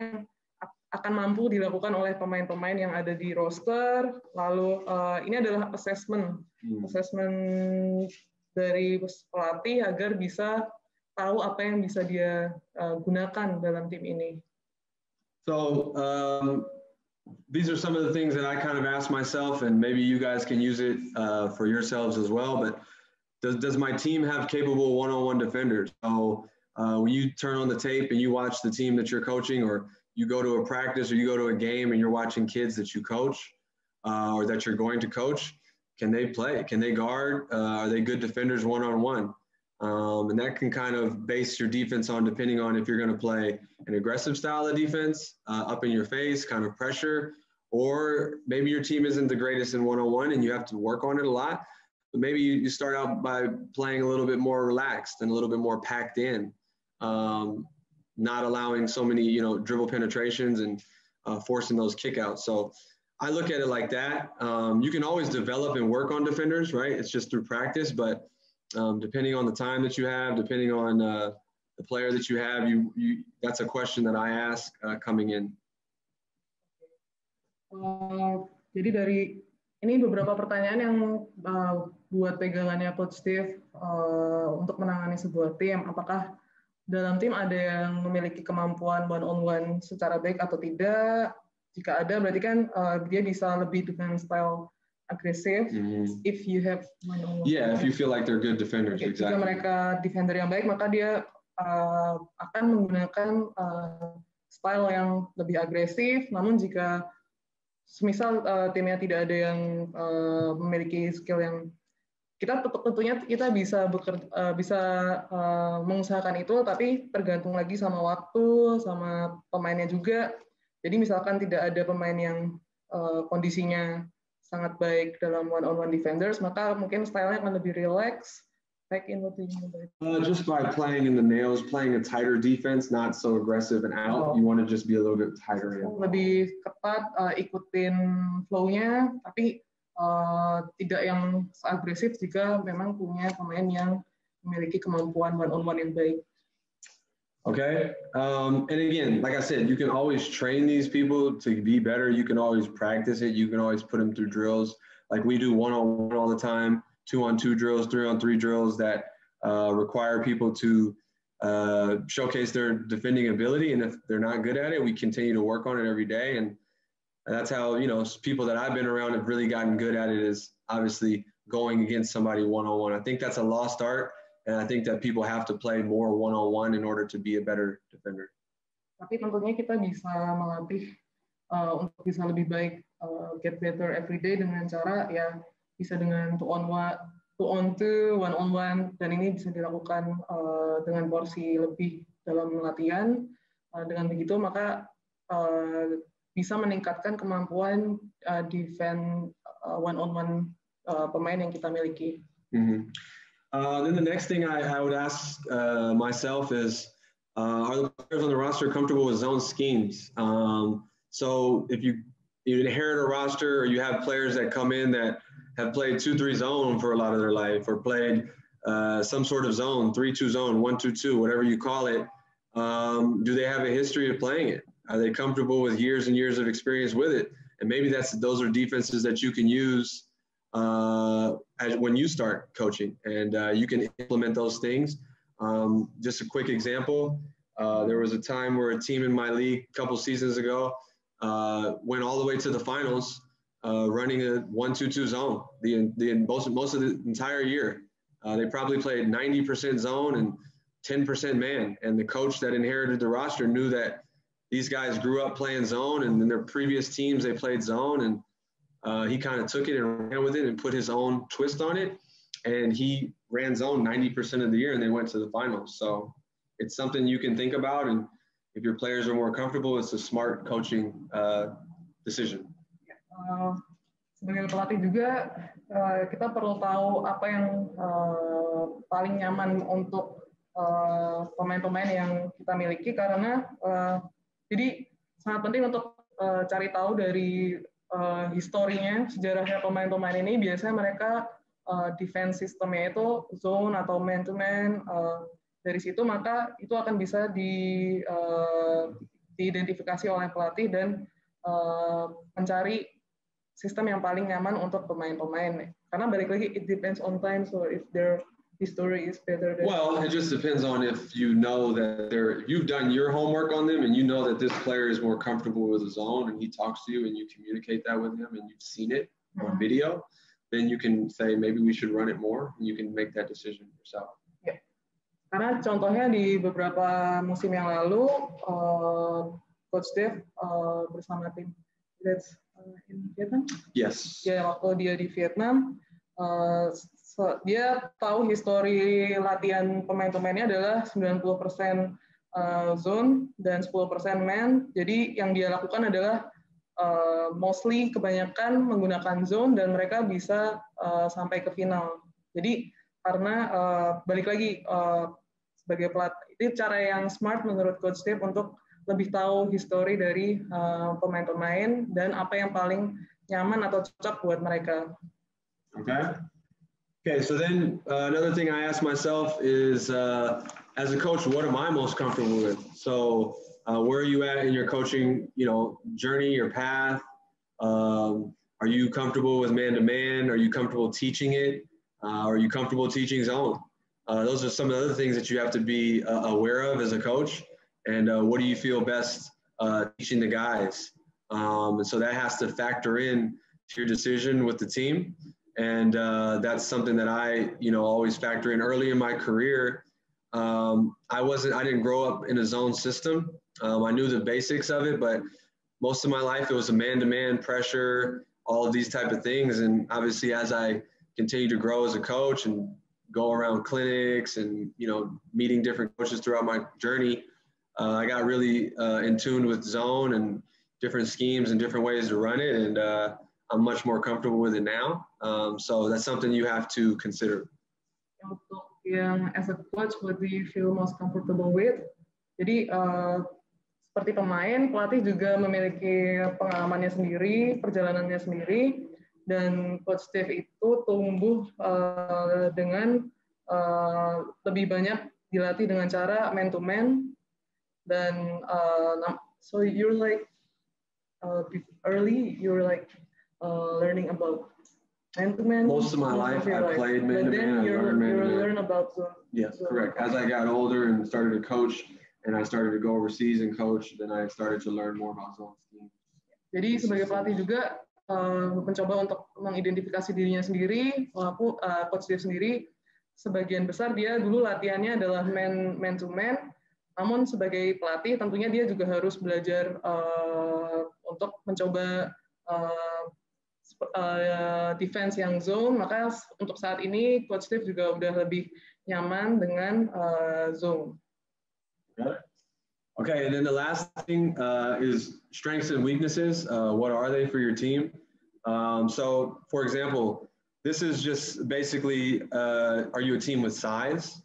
akan mampu dilakukan oleh pemain-pemain yang ada di roster. Lalu uh, ini adalah assessment, hmm. assessment dari pelatih agar bisa tahu apa yang bisa dia uh, gunakan dalam tim ini. So um, these are some of the things that I kind of ask myself, and maybe you guys can use it uh, for yourselves as well. But does does my team have capable one-on-one defenders? So uh, when you turn on the tape and you watch the team that you're coaching, or you go to a practice or you go to a game and you're watching kids that you coach uh, or that you're going to coach, can they play? Can they guard? Uh, are they good defenders one on one? and that can kind of base your defense on depending on if you're going to play an aggressive style of defense, uh, up in your face, kind of pressure, or maybe your team isn't the greatest in one on one and you have to work on it a lot. Maybe you, you start out by playing a little bit more relaxed and a little bit more packed in. Um, not allowing so many, you know, dribble penetrations and uh, forcing those kickouts. So I look at it like that. Um, you can always develop and work on defenders, right? It's just through practice, but um, depending on the time that you have, depending on uh, the player that you have, you, you that's a question that I ask uh, coming in. Uh, jadi dari ini beberapa pertanyaan yang uh, buat pegangannya Coach Steve uh, untuk menangani sebuah tim. Apakah dalam tim ada yang memiliki kemampuan one on one secara baik atau tidak jika ada berarti kan uh, dia bisa lebih dengan style agresif mm. if you have one on one yeah if you feel like they're good defenders okay, exactly. jika mereka defender yang baik maka dia uh, akan menggunakan uh, style yang lebih agresif namun jika semisal uh, timnya tidak ada yang uh, memiliki skill yang kita tentunya kita bisa bekerja, uh, bisa uh, mengusahakan itu tapi tergantung lagi sama waktu sama pemainnya juga jadi misalkan tidak ada pemain yang uh, kondisinya sangat baik dalam one on one defenders maka mungkin stylenya akan lebih relax back in what you mean uh, just by playing in the nails playing a tighter defense not so aggressive and out oh. you want to just be a little bit tighter in. lebih ketat uh, ikutin flow-nya tapi uh, tidak yang agresif jika memang punya pemain yang memiliki kemampuan one on one yang baik. Okay. Um, and again, like I said, you can always train these people to be better. You can always practice it. You can always put them through drills. Like we do one on one all the time, two on two drills, three on three drills that uh, require people to uh, showcase their defending ability. And if they're not good at it, we continue to work on it every day. And and that's how you know people that I've been around have really gotten good at it. Is obviously going against somebody one on one. I think that's a lost art, and I think that people have to play more one on one in order to be a better defender. Tapi tentunya kita bisa melatih uh, untuk bisa lebih baik uh, get better every day dengan cara ya bisa dengan two on one, two on two, one on one, dan ini bisa dilakukan uh, dengan porsi lebih dalam latihan. Uh, dengan begitu maka uh, bisa meningkatkan kemampuan uh, defend uh, one on one uh, pemain yang kita miliki. Mm-hmm. Uh, then the next thing I, I would ask uh, myself is, uh, are the players on the roster comfortable with zone schemes? Um, so if you you inherit a roster or you have players that come in that have played two three zone for a lot of their life or played uh, some sort of zone three two zone one two two whatever you call it, um, do they have a history of playing it? Are they comfortable with years and years of experience with it? And maybe that's those are defenses that you can use uh, as, when you start coaching, and uh, you can implement those things. Um, just a quick example: uh, there was a time where a team in my league a couple seasons ago uh, went all the way to the finals, uh, running a one-two-two zone the the most most of the entire year. Uh, they probably played 90% zone and 10% man, and the coach that inherited the roster knew that these guys grew up playing zone, and in their previous teams they played zone, and uh, he kind of took it and ran with it and put his own twist on it, and he ran zone 90% of the year, and they went to the finals. So it's something you can think about, and if your players are more comfortable, it's a smart coaching uh, decision. Uh, sebagai pelatih juga uh, kita perlu tahu apa yang uh, paling nyaman untuk pemain-pemain yang kita miliki karena Jadi sangat penting untuk uh, cari tahu dari uh, historinya, sejarahnya pemain-pemain ini. Biasanya mereka uh, defense sistemnya itu zone atau man to man. Uh, dari situ maka itu akan bisa di uh, diidentifikasi oleh pelatih dan uh, mencari sistem yang paling nyaman untuk pemain-pemain. Karena balik lagi, it depends on time. So if their history is better than well, it just depends on if you know that they're you've done your homework on them and you know that this player is more comfortable with his own and he talks to you and you communicate that with him and you've seen it on Mhm. video, then you can say maybe we should run it more and you can make that decision yourself. yeah. Karena contohnya di beberapa musim yang lalu, uh, Coach Dave uh, bersama tim Reds uh, in Vietnam, Yes. ya waktu dia di Vietnam, uh, dia tahu histori latihan pemain-pemainnya adalah 90% uh, zone dan 10% man. Jadi yang dia lakukan adalah uh, mostly kebanyakan menggunakan zone dan mereka bisa uh, sampai ke final. Jadi karena balik lagi sebagai pelatih itu cara yang smart menurut coach Steve untuk lebih tahu histori dari pemain-pemain dan apa yang paling nyaman atau cocok buat mereka. Okay. Okay. So then uh, another thing I ask myself is, uh, as a coach, what am I most comfortable with? So uh, where are you at in your coaching, you know, journey, your path? Um, are you comfortable with man to man? Are you comfortable teaching it? Uh, are you comfortable teaching zone? Uh, those are some of the other things that you have to be uh, aware of as a coach. And what do you feel best teaching the guys? Um, and so that has to factor in to your decision with the team and uh, that's something that I, you know, always factor in. Early in my career, um, I wasn't, I didn't grow up in a zone system. Um, I knew the basics of it, but most of my life it was a man-to-man pressure, all of these type of things. And obviously, as I continue to grow as a coach and go around clinics and you know meeting different coaches throughout my journey, uh, I got really uh, in tune with zone and different schemes and different ways to run it, and uh, I'm much more comfortable with it now. Um, so that's something you have to consider. Yang as a coach, what do you feel most comfortable with? Jadi uh, seperti pemain, pelatih juga memiliki pengalamannya sendiri, perjalanannya sendiri, dan coach Steve itu tumbuh uh, dengan uh, lebih banyak dilatih dengan cara man to man dan uh, so you're like uh, early you're like uh, learning about man to man Most of my life, I played man to man, I learned man to you man. learn about zone Yes, So- correct. As I got older and started to coach, and I started to go overseas and coach, then I started to learn more about zone. Jadi sebagai pelatih juga eh, mencoba untuk mengidentifikasi dirinya sendiri, walaupun eh, coach dia sendiri sebagian besar dia dulu latihannya adalah man man to man, namun sebagai pelatih tentunya dia juga harus belajar eh, untuk mencoba eh, eh, defense yang zone. Maka untuk saat ini coach Steve juga udah lebih nyaman dengan eh, zone. Okay, and then the last thing uh, is strengths and weaknesses. Uh, what are they for your team? Um, so, for example, this is just basically uh, are you a team with size?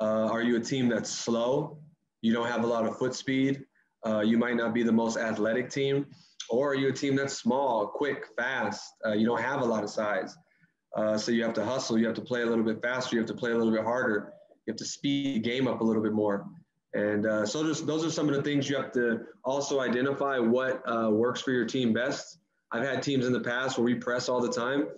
Uh, are you a team that's slow? You don't have a lot of foot speed. Uh, you might not be the most athletic team. Or are you a team that's small, quick, fast? Uh, you don't have a lot of size. Uh, so you have to hustle. You have to play a little bit faster. You have to play a little bit harder. You have to speed the game up a little bit more. And uh, so just, those are some of the things you have to also identify what uh, works for your team best. I've had teams in the past where we press all the time.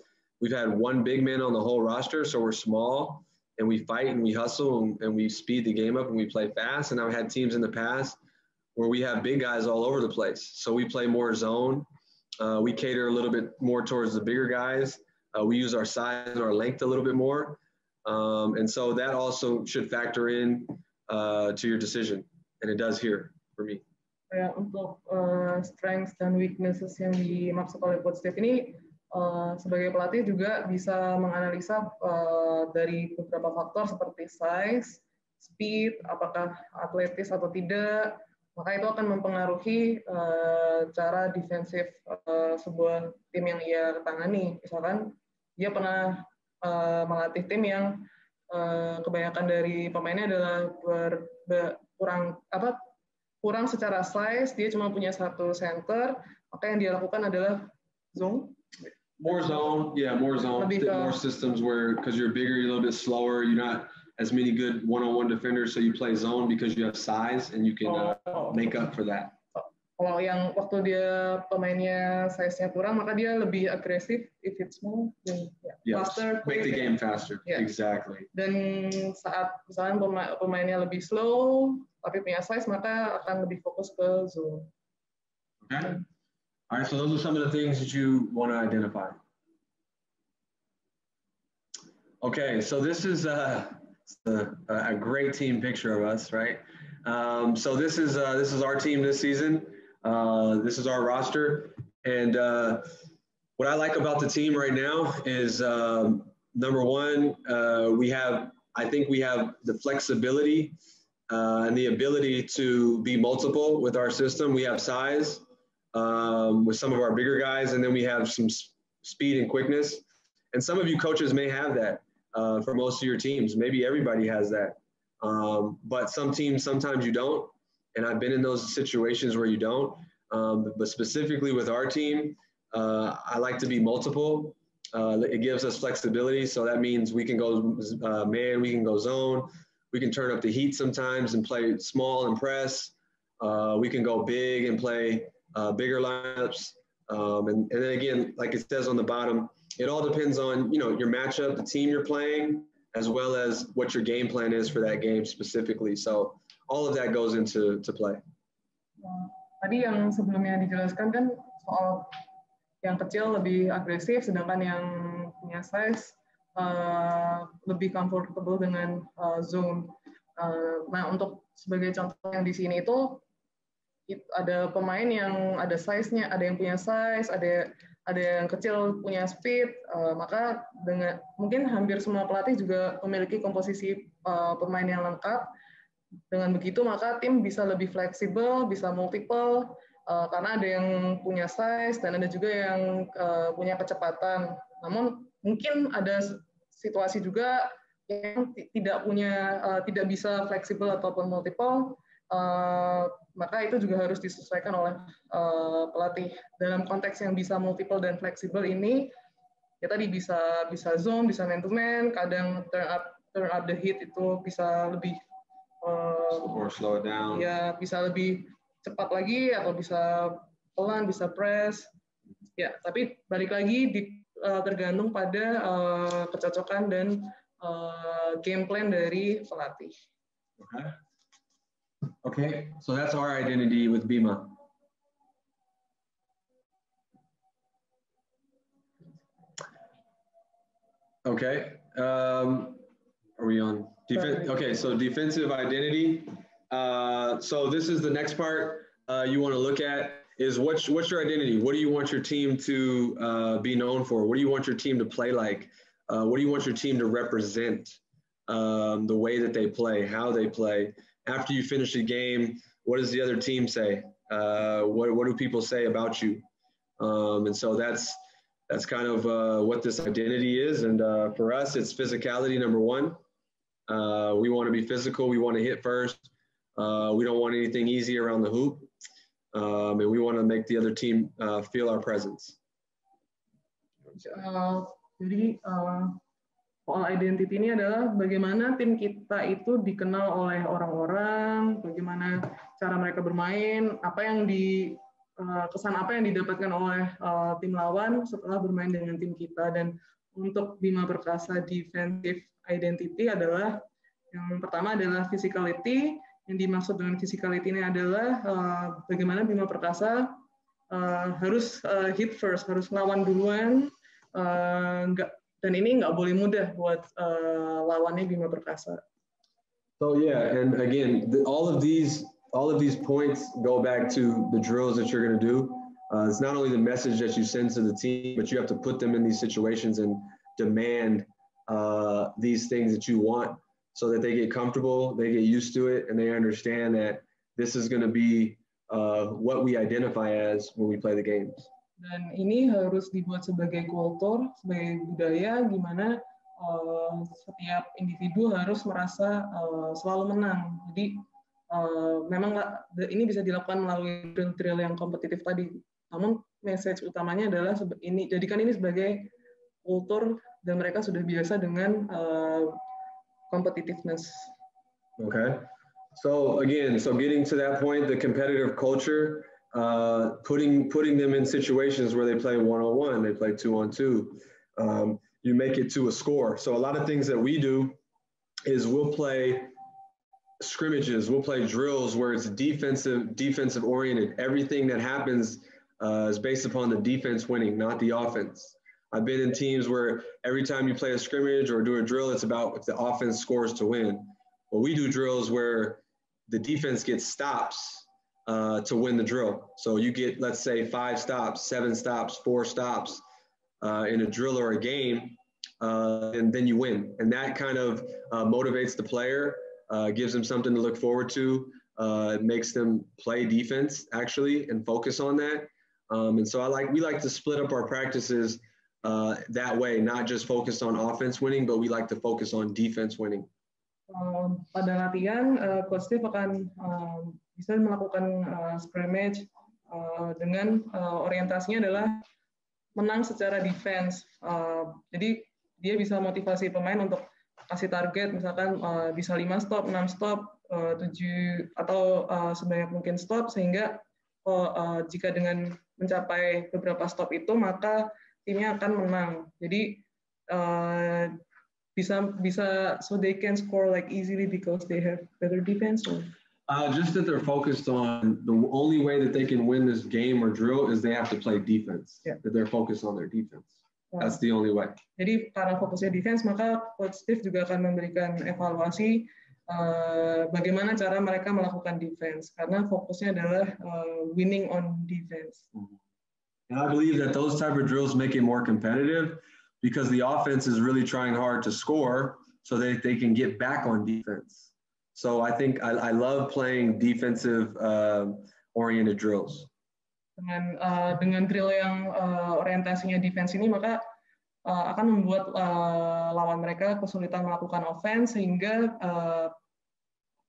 We've had one big man on the whole roster, so we're small and we fight and we hustle and, and we speed the game up and we play fast. And I've had teams in the past where we have big guys all over the place. So we play more zone. Uh, we cater a little bit more towards the bigger guys. Uh, we use our size and our length a little bit more. Um, and so that also should factor in uh, to your decision. And it does here for me. ya untuk uh, strengths dan weaknesses yang dimaksud oleh coach Steve ini uh, sebagai pelatih juga bisa menganalisa uh, dari beberapa faktor seperti size, speed, apakah atletis atau tidak, maka itu akan mempengaruhi uh, cara defensif uh, sebuah tim yang ia tangani. Misalkan dia pernah uh, melatih tim yang uh, kebanyakan dari pemainnya adalah ber, ber- kurang apa kurang secara size, dia cuma punya satu center, maka yang dia lakukan adalah zone. More zone, yeah, more zone, more systems where because you're bigger, you're a little bit slower, you're not as many good one-on-one defenders, so you play zone because you have size and you can uh, Oh, make up for that. kalau yang waktu dia pemainnya size-nya kurang maka dia lebih agresif if it's small then yeah, Yes. faster Make the game faster. Yeah. Exactly. dan saat misalnya pema- pemainnya lebih slow tapi punya size maka akan lebih fokus ke zone Okay. All right. So those are some of the things that you want to identify. Okay. So this is uh, a, a great team picture of us, right? Um, so this is uh, this is our team this season. Uh, this is our roster, and uh, what I like about the team right now is um, number one, uh, we have I think we have the flexibility uh, and the ability to be multiple with our system. We have size um, with some of our bigger guys, and then we have some speed and quickness. And some of you coaches may have that uh, for most of your teams. Maybe everybody has that. Um, but some teams, sometimes you don't. And I've been in those situations where you don't. Um, but specifically with our team, uh, I like to be multiple. Uh, it gives us flexibility. So that means we can go uh, man, we can go zone, we can turn up the heat sometimes and play small and press. Uh, we can go big and play uh, bigger lineups. Um, and, and then again, like it says on the bottom, it all depends on you know your matchup, the team you're playing, as well as what your game plan is for that game specifically. So all of that goes into to play. Tadi yang sebelumnya dijelaskan kan soal yang kecil lebih agresif, sedangkan yang punya size uh, lebih comfortable dengan uh, zone. Uh, nah, untuk sebagai contoh yang di sini itu it- ada pemain yang ada size-nya, ada yang punya size, ada ada yang kecil punya speed, uh, maka dengan mungkin hampir semua pelatih juga memiliki komposisi uh, pemain yang lengkap dengan begitu maka tim bisa lebih fleksibel, bisa multiple uh, karena ada yang punya size dan ada juga yang uh, punya kecepatan. Namun mungkin ada situasi juga yang ti- tidak punya uh, tidak bisa fleksibel ataupun multiple uh, maka itu juga harus disesuaikan oleh uh, pelatih dalam konteks yang bisa multiple dan fleksibel ini ya tadi bisa bisa zone bisa man to man kadang turn up turn up the heat itu bisa lebih uh, Or slow down. ya bisa lebih cepat lagi atau bisa pelan bisa press ya tapi balik lagi di, uh, tergantung pada uh, kecocokan dan uh, game plan dari pelatih Okay. Okay. So that's our identity with Bima. Okay. Um, are we on defense? Okay. So defensive identity. Uh, so this is the next part uh, you want to look at is what's what's your identity? What do you want your team to uh, be known for? What do you want your team to play like? Uh, what do you want your team to represent? Um, the way that they play, how they play. After you finish a game, what does the other team say? Uh, what what do people say about you? Um, and so that's that's kind of uh, what this identity is. And uh, for us, it's physicality number one. Uh, we want to be physical. We want to hit first. Uh, we don't want anything easy around the hoop. Um, and we want to make the other team uh, feel our presence. Uh, uh, soal identity ini adalah bagaimana tim kita itu dikenal oleh orang-orang, bagaimana cara mereka bermain, apa yang di uh, kesan apa yang didapatkan oleh uh, tim lawan setelah bermain dengan tim kita. Dan untuk Bima Perkasa defensive identity adalah yang pertama adalah physicality yang dimaksud dengan physicality ini adalah uh, bagaimana Bima Perkasa uh, harus uh, hit first harus lawan duluan uh, nggak dan ini nggak boleh mudah buat uh, lawannya Bima Perkasa. So yeah, and again, the, all of these all of these points go back to the drills that you're going to do. Uh, it's not only the message that you send to the team, but you have to put them in these situations and demand uh, these things that you want, so that they get comfortable, they get used to it, and they understand that this is going to be uh, what we identify as when we play the games. Dan ini harus dibuat sebagai kultur, sebagai budaya, gimana uh, setiap individu harus merasa uh, selalu menang. Jadi uh, memang ini bisa dilakukan melalui drill-drill yang kompetitif tadi. Namun message utamanya adalah ini jadikan ini sebagai kultur dan mereka sudah biasa dengan uh, competitiveness. Okay. So again, so getting to that point, the competitive culture, uh, putting putting them in situations where they play one on one, they play two on two. Um, you make it to a score. So a lot of things that we do is we'll play scrimmages, we'll play drills where it's defensive defensive oriented. Everything that happens uh, is based upon the defense winning, not the offense. I've been in teams where every time you play a scrimmage or do a drill, it's about if the offense scores to win. But we do drills where the defense gets stops uh, to win the drill. So you get, let's say, five stops, seven stops, four stops uh, in a drill or a game, uh, and then you win. And that kind of uh, motivates the player, uh, gives them something to look forward to. Uh, makes them play defense actually and focus on that. Um, and so I like we like to split up our practices that way, not just focus on offense winning, but we like to focus on defense winning. Um, pada latihan, uh, Coach Steve akan um, bisa melakukan uh, scrimmage uh, dengan uh, orientasinya adalah menang secara defense. Uh, jadi dia bisa motivasi pemain untuk kasih target, misalkan uh, bisa 5 stop, 6 stop, uh, 7 atau uh, sebanyak mungkin stop, sehingga oh, uh, jika dengan mencapai beberapa stop itu, maka timnya akan menang. Jadi uh, bisa bisa so they can score like easily because they have better defense or uh, just that they're focused on the only way that they can win this game or drill is they have to play defense. Yeah. That they're focused on their defense. That's the only way. Jadi karena fokusnya defense, maka Coach Steve juga akan memberikan evaluasi uh, bagaimana cara mereka melakukan defense. Karena fokusnya adalah uh, winning on defense. And I believe that those type of drills make it more competitive because the offense is really trying hard to score so that they can get back on defense. So I think I, I love playing defensive uh, oriented drills. Dengan uh, dengan drill yang uh, orientasinya defense ini maka uh, akan membuat uh, lawan mereka kesulitan melakukan offense sehingga uh,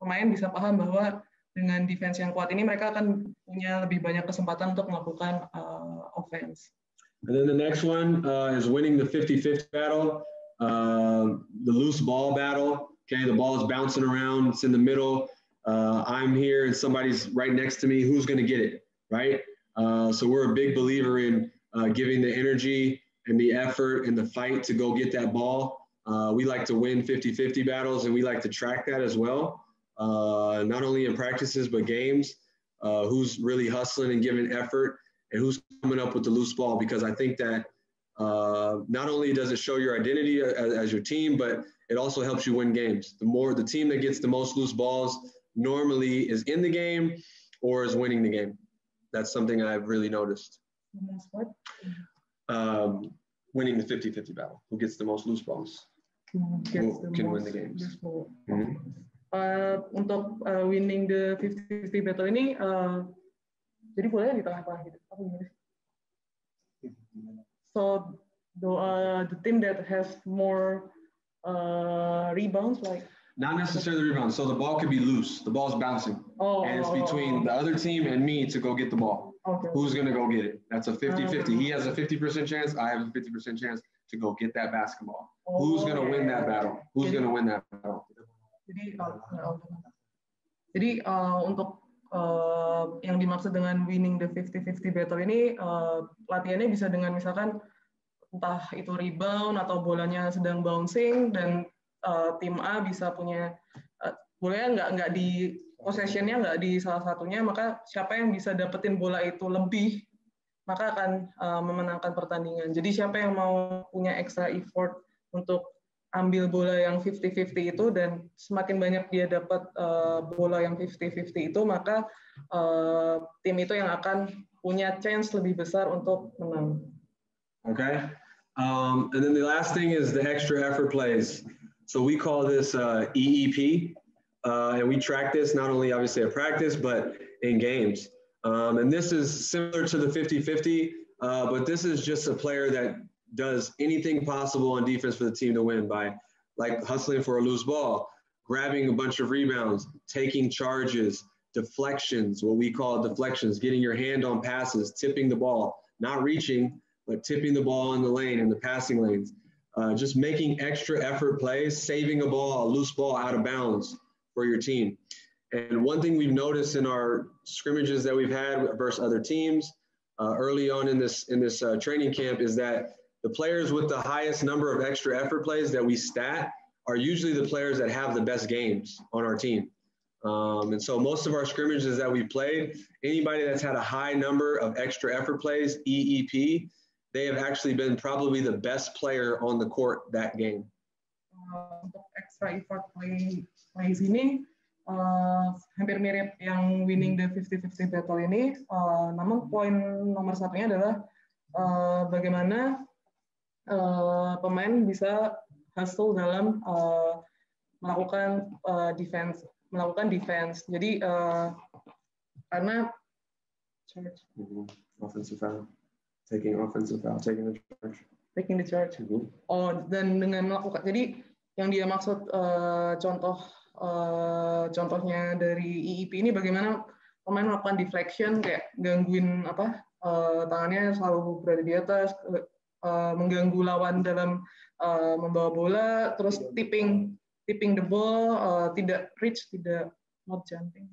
pemain bisa paham bahwa dengan defense yang kuat ini mereka akan punya lebih banyak kesempatan untuk melakukan uh, offense. And then the next one uh, is winning the 50-50 battle, uh, the loose ball battle. Okay, the ball is bouncing around, it's in the middle. Uh, I'm here and somebody's right next to me. Who's going to get it, right? Uh, so we're a big believer in uh, giving the energy and the effort and the fight to go get that ball. Uh, we like to win 50-50 battles and we like to track that as well, not only in practices but games. who's really hustling and giving effort and who's coming up with the loose ball because I think that uh, not only does it show your identity as, as, your team, but it also helps you win games. The more the team that gets the most loose balls normally is in the game or is winning the game. That's something I've really noticed. Um, winning the 50-50 battle. Who gets the most loose balls? Who can win the games. Mm-hmm. Uh, untuk uh, winning the 50-50 battle ini, uh, jadi boleh di tengah-tengah gitu. Apa gimana So the uh, the team that has more uh, rebounds, like not necessarily rebounds. So the ball could be loose. The ball's bouncing, oh, and it's between the other team and me to go get the ball. Okay. Who's gonna go get it? That's a 50-50. he has a 50% chance. I have a 50% chance to go get that basketball. Oh, Who's gonna okay. win that battle? Who's jadi, gonna win that battle? Jadi, uh, jadi uh, untuk yang dimaksud dengan winning the 50-50 battle ini uh, latihannya bisa dengan misalkan entah itu rebound atau bolanya sedang bouncing dan uh, tim A bisa punya uh, bolanya nggak nggak di possessionnya nggak di salah satunya maka siapa yang bisa dapetin bola itu lebih maka akan uh, memenangkan pertandingan. Jadi siapa yang mau punya extra effort untuk ambil bola yang 50-50 itu dan semakin banyak dia dapat uh, bola yang 50-50 itu maka uh, tim itu yang akan punya chance lebih besar untuk menang. Okay. Um, and then the last thing is the extra effort plays. So we call this uh, EEP, uh, and we track this not only obviously at practice but in games. Um, and this is similar to the 50-50, uh, but this is just a player that does anything possible on defense for the team to win by like hustling for a loose ball, grabbing a bunch of rebounds, taking charges, deflections, what we call deflections, getting your hand on passes, tipping the ball, not reaching, but tipping the ball in the lane in the passing lanes. Uh, just making extra effort plays, saving a ball, a loose ball out of bounds for your team. And one thing we've noticed in our scrimmages that we've had versus other teams uh, early on in this in this uh, training camp is that the players with the highest number of extra effort plays that we stat are usually the players that have the best games on our team. Um, and so most of our scrimmages that we've played, anybody that's had a high number of extra effort plays, EEP, they have actually been probably the best player on the court that game. Uh, extra effort play plays ini uh, hampir mirip yang winning the 50-50 battle ini. Uh, namun poin nomor satunya adalah uh, bagaimana uh, pemain bisa hustle dalam uh, melakukan uh, defense, melakukan defense. Jadi uh, karena charge. Mm -hmm. offensive foul, taking offensive foul, taking the charge. Taking the charge. Mm -hmm. Oh, dan dengan melakukan. Jadi yang dia maksud uh, contoh uh, contohnya dari IIP ini bagaimana pemain melakukan deflection kayak gangguin apa uh, tangannya selalu berada di atas uh, mengganggu lawan dalam uh, membawa bola, terus tipping tipping the ball, uh, tidak reach, tidak not jumping.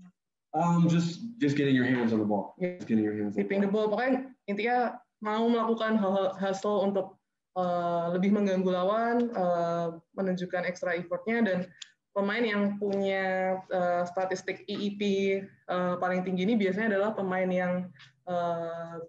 Um, just just getting your hands on the ball. Yeah. Just getting your hands. Tipping the ball. Pokoknya intinya mau melakukan hal-hal hustle untuk uh, lebih mengganggu lawan, uh, menunjukkan extra effortnya dan pemain yang punya uh, statistik EEP uh, paling tinggi ini biasanya adalah pemain yang uh,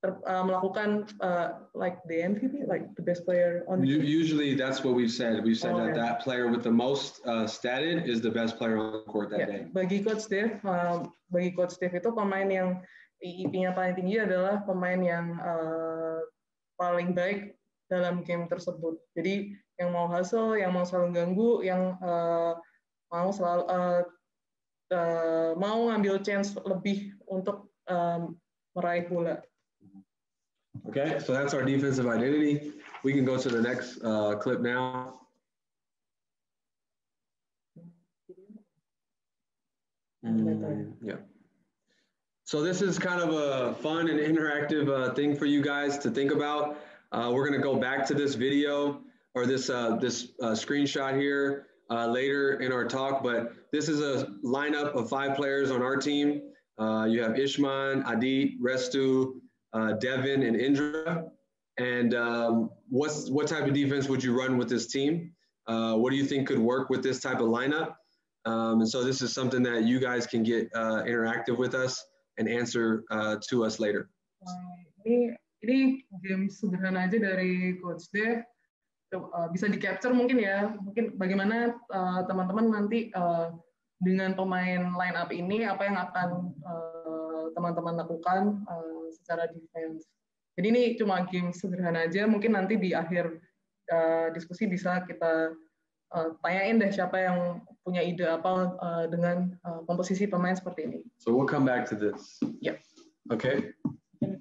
ter, uh, melakukan uh, like the MVP, like the best player on the team? Usually, that's what we've said. We've said oh, that okay. that player with the most uh, statted is the best player on the court that yeah. day. Bagi Coach Steve, uh, bagi Coach Steve itu pemain yang IIP-nya paling tinggi adalah pemain yang uh, paling baik dalam game tersebut. Jadi yang mau hustle, yang mau selalu ganggu, yang uh, mau selalu uh, uh, mau ngambil chance lebih untuk um, meraih bola. Okay, so that's our defensive identity. We can go to the next uh, clip now. Mm, yeah. So this is kind of a fun and interactive uh, thing for you guys to think about. Uh, we're going to go back to this video or this uh, this uh, screenshot here uh, later in our talk, but this is a lineup of five players on our team. You have Ishman, Adit, Restu, uh, Devin, and Indra. And um, what's what type of defense would you run with this team? Uh, what do you think could work with this type of lineup? Um, and so this is something that you guys can get uh, interactive with us and answer uh, to us later. Ini ini game sederhana aja dari Coach Dev. Uh, bisa di capture mungkin ya, mungkin bagaimana teman-teman uh, nanti uh, dengan pemain line up ini apa yang akan teman-teman lakukan secara defense. Jadi ini cuma game sederhana aja. Mungkin nanti di akhir uh, diskusi bisa kita uh, tanyain deh siapa yang punya ide apa uh, dengan uh, komposisi pemain seperti ini. So we'll come back to this. Yeah. Okay.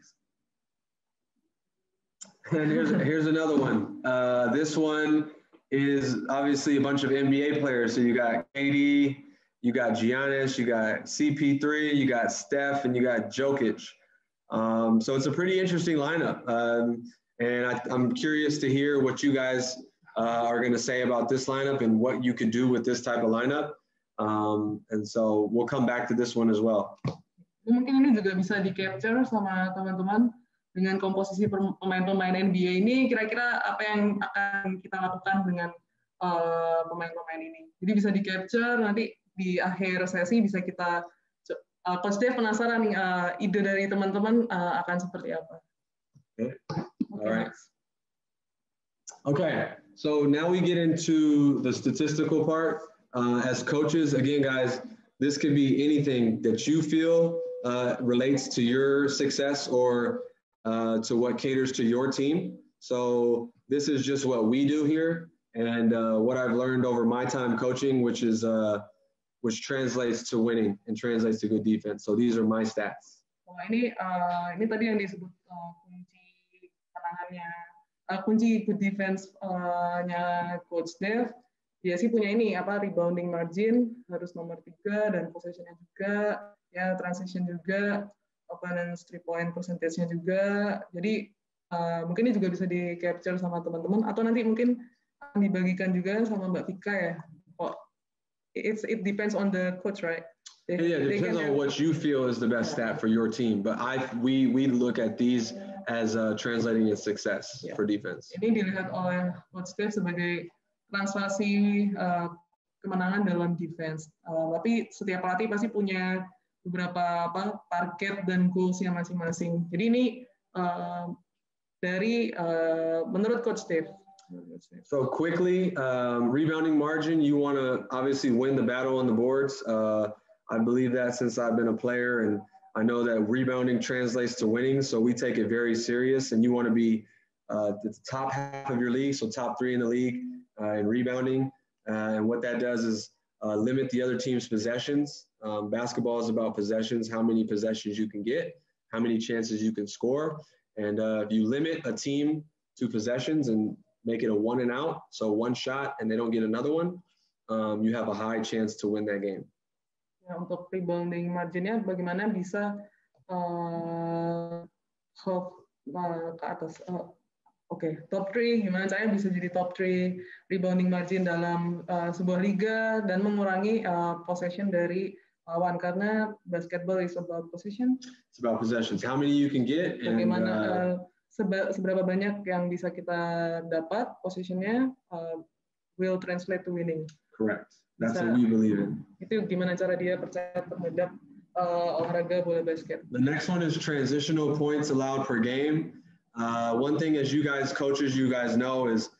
And here's here's another one. Uh, this one is obviously a bunch of NBA players. So you got KD, you got Giannis, you got CP3, you got Steph, and you got Jokic. Um, so it's a pretty interesting lineup. Um, and I, am curious to hear what you guys uh, are going to say about this lineup and what you could do with this type of lineup. Um, and so we'll come back to this one as well. Mungkin ini juga bisa di capture sama teman-teman dengan komposisi pemain-pemain NBA ini. Kira-kira apa yang akan kita lakukan dengan pemain-pemain uh, ini? Jadi bisa di capture nanti di akhir sesi bisa kita uh, Coach Dave penasaran nih uh, ide dari teman-teman uh, akan seperti apa. Okay. All right. Okay. So now we get into the statistical part. Uh, as coaches, again, guys, this could be anything that you feel uh, relates to your success or uh, to what caters to your team. So this is just what we do here and uh, what I've learned over my time coaching, which is uh, which translates to winning and translates to good defense. So these are my stats. Wah ini uh, ini tadi yang disebut uh, kunci kemenangannya, uh, kunci good defense-nya Coach Dev. Dia sih punya ini apa rebounding margin harus nomor tiga dan possession-nya juga, ya transition juga, opponent three point percentage-nya juga. Jadi uh, mungkin ini juga bisa di capture sama teman-teman atau nanti mungkin dibagikan juga sama Mbak Vika ya. Kok it's it depends on the coach, right? Yeah, yeah, it depends on what you feel is the best stat for your team. But I we we look at these as uh, translating in success Yeah. for defense. Ini dilihat oleh coach Steve sebagai translasi uh, kemenangan dalam defense. Uh, tapi setiap pelatih pasti punya beberapa apa target dan goalsnya masing-masing. Jadi ini uh, dari uh, menurut coach Steve. So quickly, um, rebounding margin. You want to obviously win the battle on the boards. Uh, I believe that since I've been a player, and I know that rebounding translates to winning. So we take it very serious, and you want to be uh, the top half of your league, so top three in the league uh, in rebounding. Uh, and what that does is uh, limit the other team's possessions. Um, basketball is about possessions, how many possessions you can get, how many chances you can score. And uh, if you limit a team to possessions and make it a one and out, so one shot and they don't get another one, um, you have a high chance to win that game. Ya, untuk rebounding marginnya bagaimana bisa uh, half uh, ke atas. Uh, Oke, top 3 gimana caranya bisa jadi top 3 rebounding margin dalam uh, sebuah liga dan mengurangi uh, possession dari lawan karena basketball is about possession. It's about possessions, how many you can get, and Bagaimana uh, uh, seba- seberapa banyak yang bisa kita dapat possessionnya uh, will translate to winning. correct. That's So- what we believe in. Itu gimana cara dia percaya terhadap uh, olahraga bola basket. The next one is transitional points allowed per game. Uh, one thing, as you guys coaches, you guys know is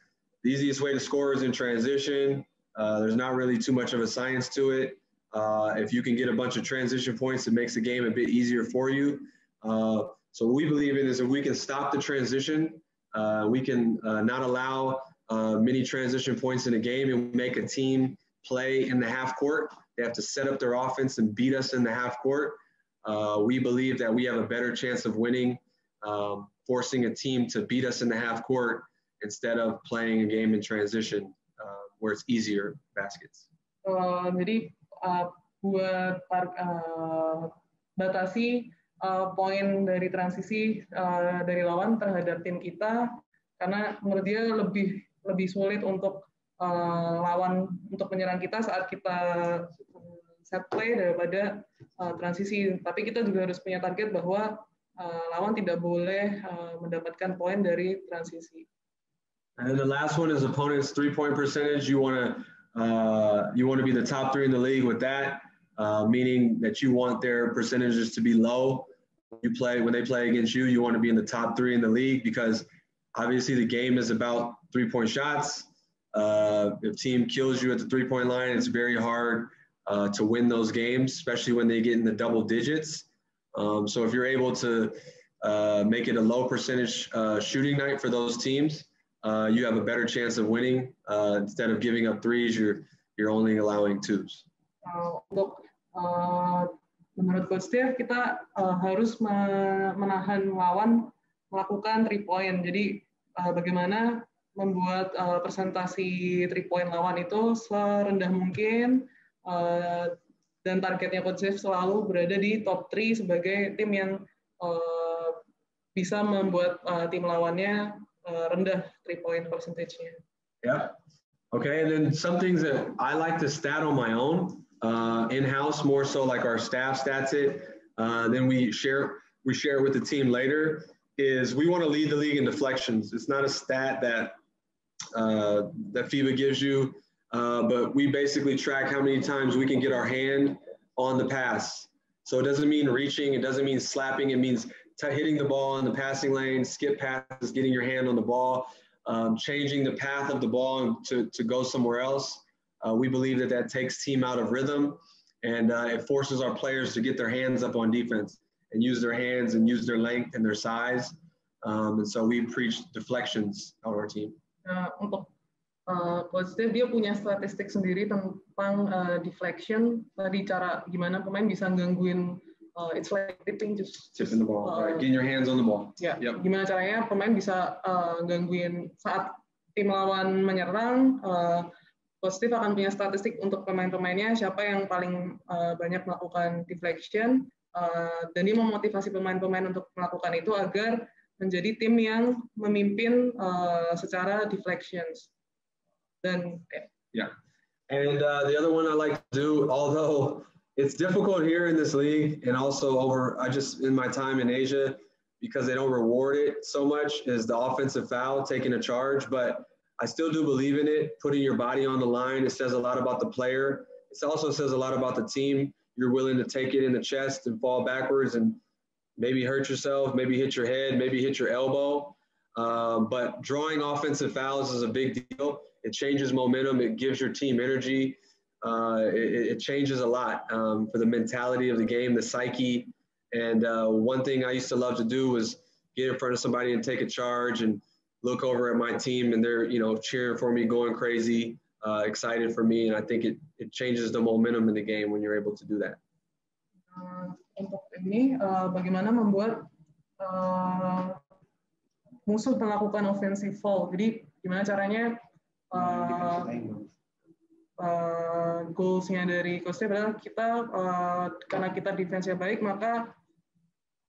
the easiest way to score is in transition. Uh, there's not really too much of a science to it. Uh, if you can get a bunch of transition points, it makes the game a bit easier for you. Uh, so what we believe in is if we can stop the transition, uh, we can uh, not allow uh, many transition points in a game and make a team play in the half court. They have to set up their offense and beat us in the half court. Uh, we believe that we have a better chance of winning, um, forcing a team to beat us in the half court instead of playing a game in transition uh, where it's easier baskets. Uh, jadi uh, buat uh, batasi uh, poin dari transisi uh, dari lawan terhadap tim kita karena menurut dia lebih lebih sulit untuk uh, lawan untuk menyerang kita saat kita set play daripada uh, transisi. Tapi kita juga harus punya target bahwa uh, lawan tidak boleh uh, mendapatkan poin dari transisi. And the last one is opponent's three-point percentage. You want to uh, you want to be the top three in the league with that, uh, meaning that you want their percentages to be low. You play when they play against you, you want to be in the top three in the league because obviously the game is about three-point shots. Uh, if team kills you at the three-point line, it's very hard uh, to win those games, especially when they get in the double digits. Um, so if you're able to uh, make it a low percentage uh, shooting night for those teams, uh, you have a better chance of winning. Uh, instead of giving up threes, you're you're only allowing twos. uh, menurut coach Steve kita uh, harus me- menahan lawan melakukan three point. Jadi uh, bagaimana membuat uh, presentasi three point lawan itu serendah mungkin dan targetnya coach Steve selalu berada di top 3 sebagai tim yang bisa membuat tim lawannya rendah three point percentage-nya. Yeah. Okay. And then some things that I like to stat on my own, uh, in house more so like our staff stats it. Uh, then we share we share it with the team later. Is we want to lead the league in deflections. It's not a stat that uh, that FIBA gives you, uh, but we basically track how many times we can get our hand on the pass. So it doesn't mean reaching. It doesn't mean slapping. It means t- hitting the ball in the passing lane, skip passes, getting your hand on the ball um, changing the path of the ball to, to go somewhere else. Uh, we believe that that takes team out of rhythm and uh, it forces our players to get their hands up on defense and use their hands and use their length and their size. Um, and so we preach deflections on our team. Nah, untuk uh, Coach Steve dia punya statistik sendiri tentang uh, deflection tadi cara gimana pemain bisa gangguin uh, it's like tipping just Tipping the ball, uh, right? getting your hands on the ball. ya Yep. gimana caranya pemain bisa uh, gangguin saat tim lawan menyerang uh, Steve akan punya statistik untuk pemain-pemainnya siapa yang paling uh, banyak melakukan deflection uh, dan dia memotivasi pemain-pemain untuk melakukan itu agar menjadi tim yang memimpin uh, secara deflections. Dan eh, And uh, the other one I like to do, although it's difficult here in this league and also over, I just, in my time in Asia, because they don't reward it so much, is the offensive foul, taking a charge. But I still do believe in it, putting your body on the line. It says a lot about the player. It also says a lot about the team. You're willing to take it in the chest and fall backwards and maybe hurt yourself, maybe hit your head, maybe hit your elbow. Um, but drawing offensive fouls is a big deal. It changes momentum. It gives your team energy. Uh, it, it, changes a lot um, for the mentality of the game, the psyche. And uh, one thing I used to love to do was get in front of somebody and take a charge and look over at my team and they're you know cheering for me, going crazy, uh, excited for me. And I think it, it changes the momentum in the game when you're able to do that. Uh, untuk ini, uh, bagaimana membuat uh, musuh melakukan offensive foul. Jadi gimana caranya uh, uh, goalsnya dari coach adalah kita uh, karena kita defense-nya baik maka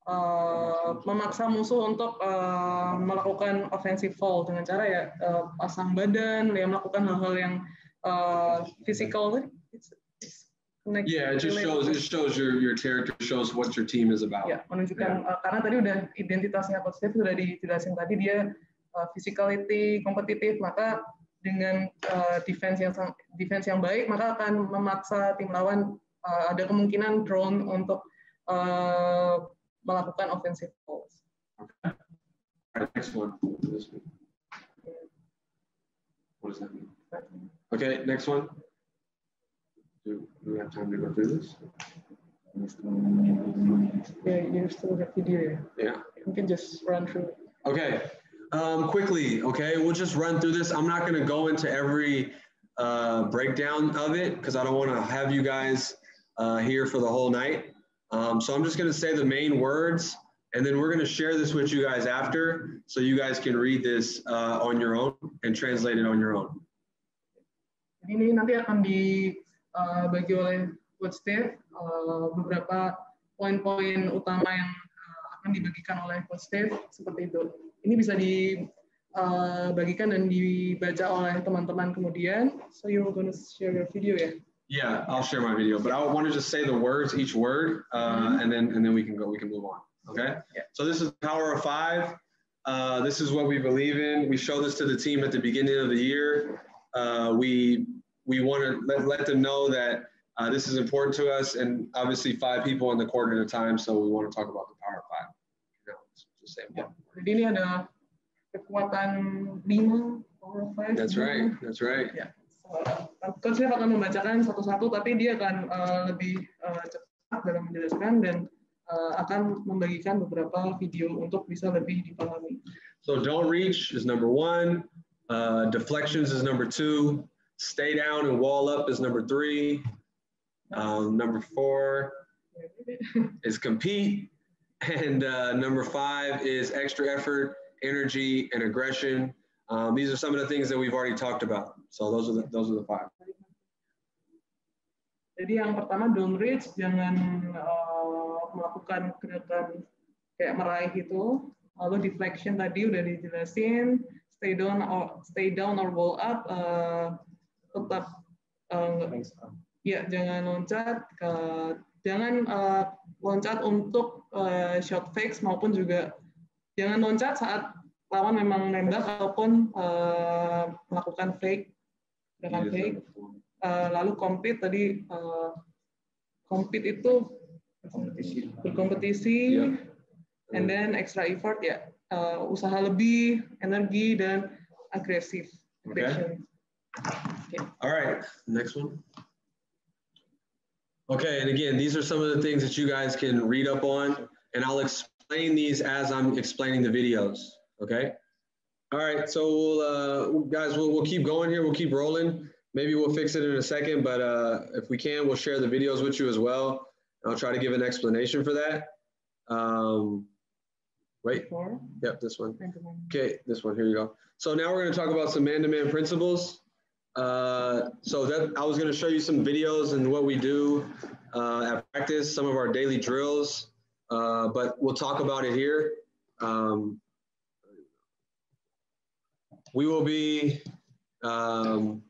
uh, memaksa musuh untuk uh, melakukan offensive foul dengan cara ya uh, pasang badan, ya melakukan hal-hal yang uh, physical. It's, yeah, it just shows it shows your your character shows what your team is about. Ya, menunjukkan yeah. uh, karena tadi udah identitasnya coach Steve sudah dijelasin tadi dia uh, physicality kompetitif maka dengan uh, defense yang defense yang baik maka akan memaksa tim lawan uh, ada kemungkinan drone untuk uh, melakukan offensive calls. Okay. All right, next one. What does that mean? Okay, next one. Do, do we have time to go through this? Yeah, you still have video. Yeah. You can just run through. Okay. Um, quickly, okay, we'll just run through this. I'm not going to go into every uh, breakdown of it because I don't want to have you guys uh, here for the whole night. Um, so I'm just going to say the main words, and then we're going to share this with you guys after, so you guys can read this uh, on your own and translate it on your own. Ini nanti akan dibagi uh, oleh Coach Steve uh, beberapa poin-poin utama yang uh, akan dibagikan oleh Coach Steve seperti itu. Ini bisa dibagikan dan dibaca oleh teman-teman kemudian. So you're going to share your video ya? Yeah? Yeah, I'll share my video, but I want to just say the words, each word, uh, mm-hmm. and then and then we can go, we can move on. Okay. Yeah. So this is Power of Five. Uh, this is what we believe in. We show this to the team at the beginning of the year. Uh, we we want to let, let them know that uh, this is important to us, and obviously five people in the court at a time. So we want to talk about the Power of Five. You know, just say yeah. Jadi ini ada kekuatan lima, Power of Five. That's right. That's right. Yeah. Akan membacakan satu-satu, tapi dia akan uh, lebih uh, cepat dalam menjelaskan dan uh, akan membagikan beberapa video untuk bisa lebih dipahami. So don't reach is number one, uh, deflections is number two, stay down and wall up is number three, um, number four is compete, and uh, number five is extra effort, energy, and aggression. Um, these are some of the things that we've already talked about. So those are the, those are the five. Jadi yang pertama don't reach, jangan uh, melakukan gerakan kayak meraih itu. Lalu deflection tadi udah dijelasin, stay down or stay down or roll up, uh, tetap uh, ya jangan loncat, ke, jangan uh, loncat untuk uh, shot fakes maupun juga jangan loncat saat lawan memang nembak ataupun uh, melakukan fake dengan yes, fake. Uh, lalu compete tadi uh, compete itu berkompetisi, berkompetisi yeah. and then extra effort ya uh, usaha lebih, energi dan agresif. Okay. okay. All right, next one. Okay, and again, these are some of the things that you guys can read up on, and I'll explain these as I'm explaining the videos. Okay. All right. So we'll, uh, guys, we'll, we'll keep going here. We'll keep rolling. Maybe we'll fix it in a second, but uh, if we can, we'll share the videos with you as well. I'll try to give an explanation for that. Um, wait. Yep, this one. Okay, this one. Here you go. So now we're going to talk about some man-to-man -man principles. Uh, so that I was going to show you some videos and what we do uh, at practice, some of our daily drills, uh, but we'll talk about it here. Um, we will be um,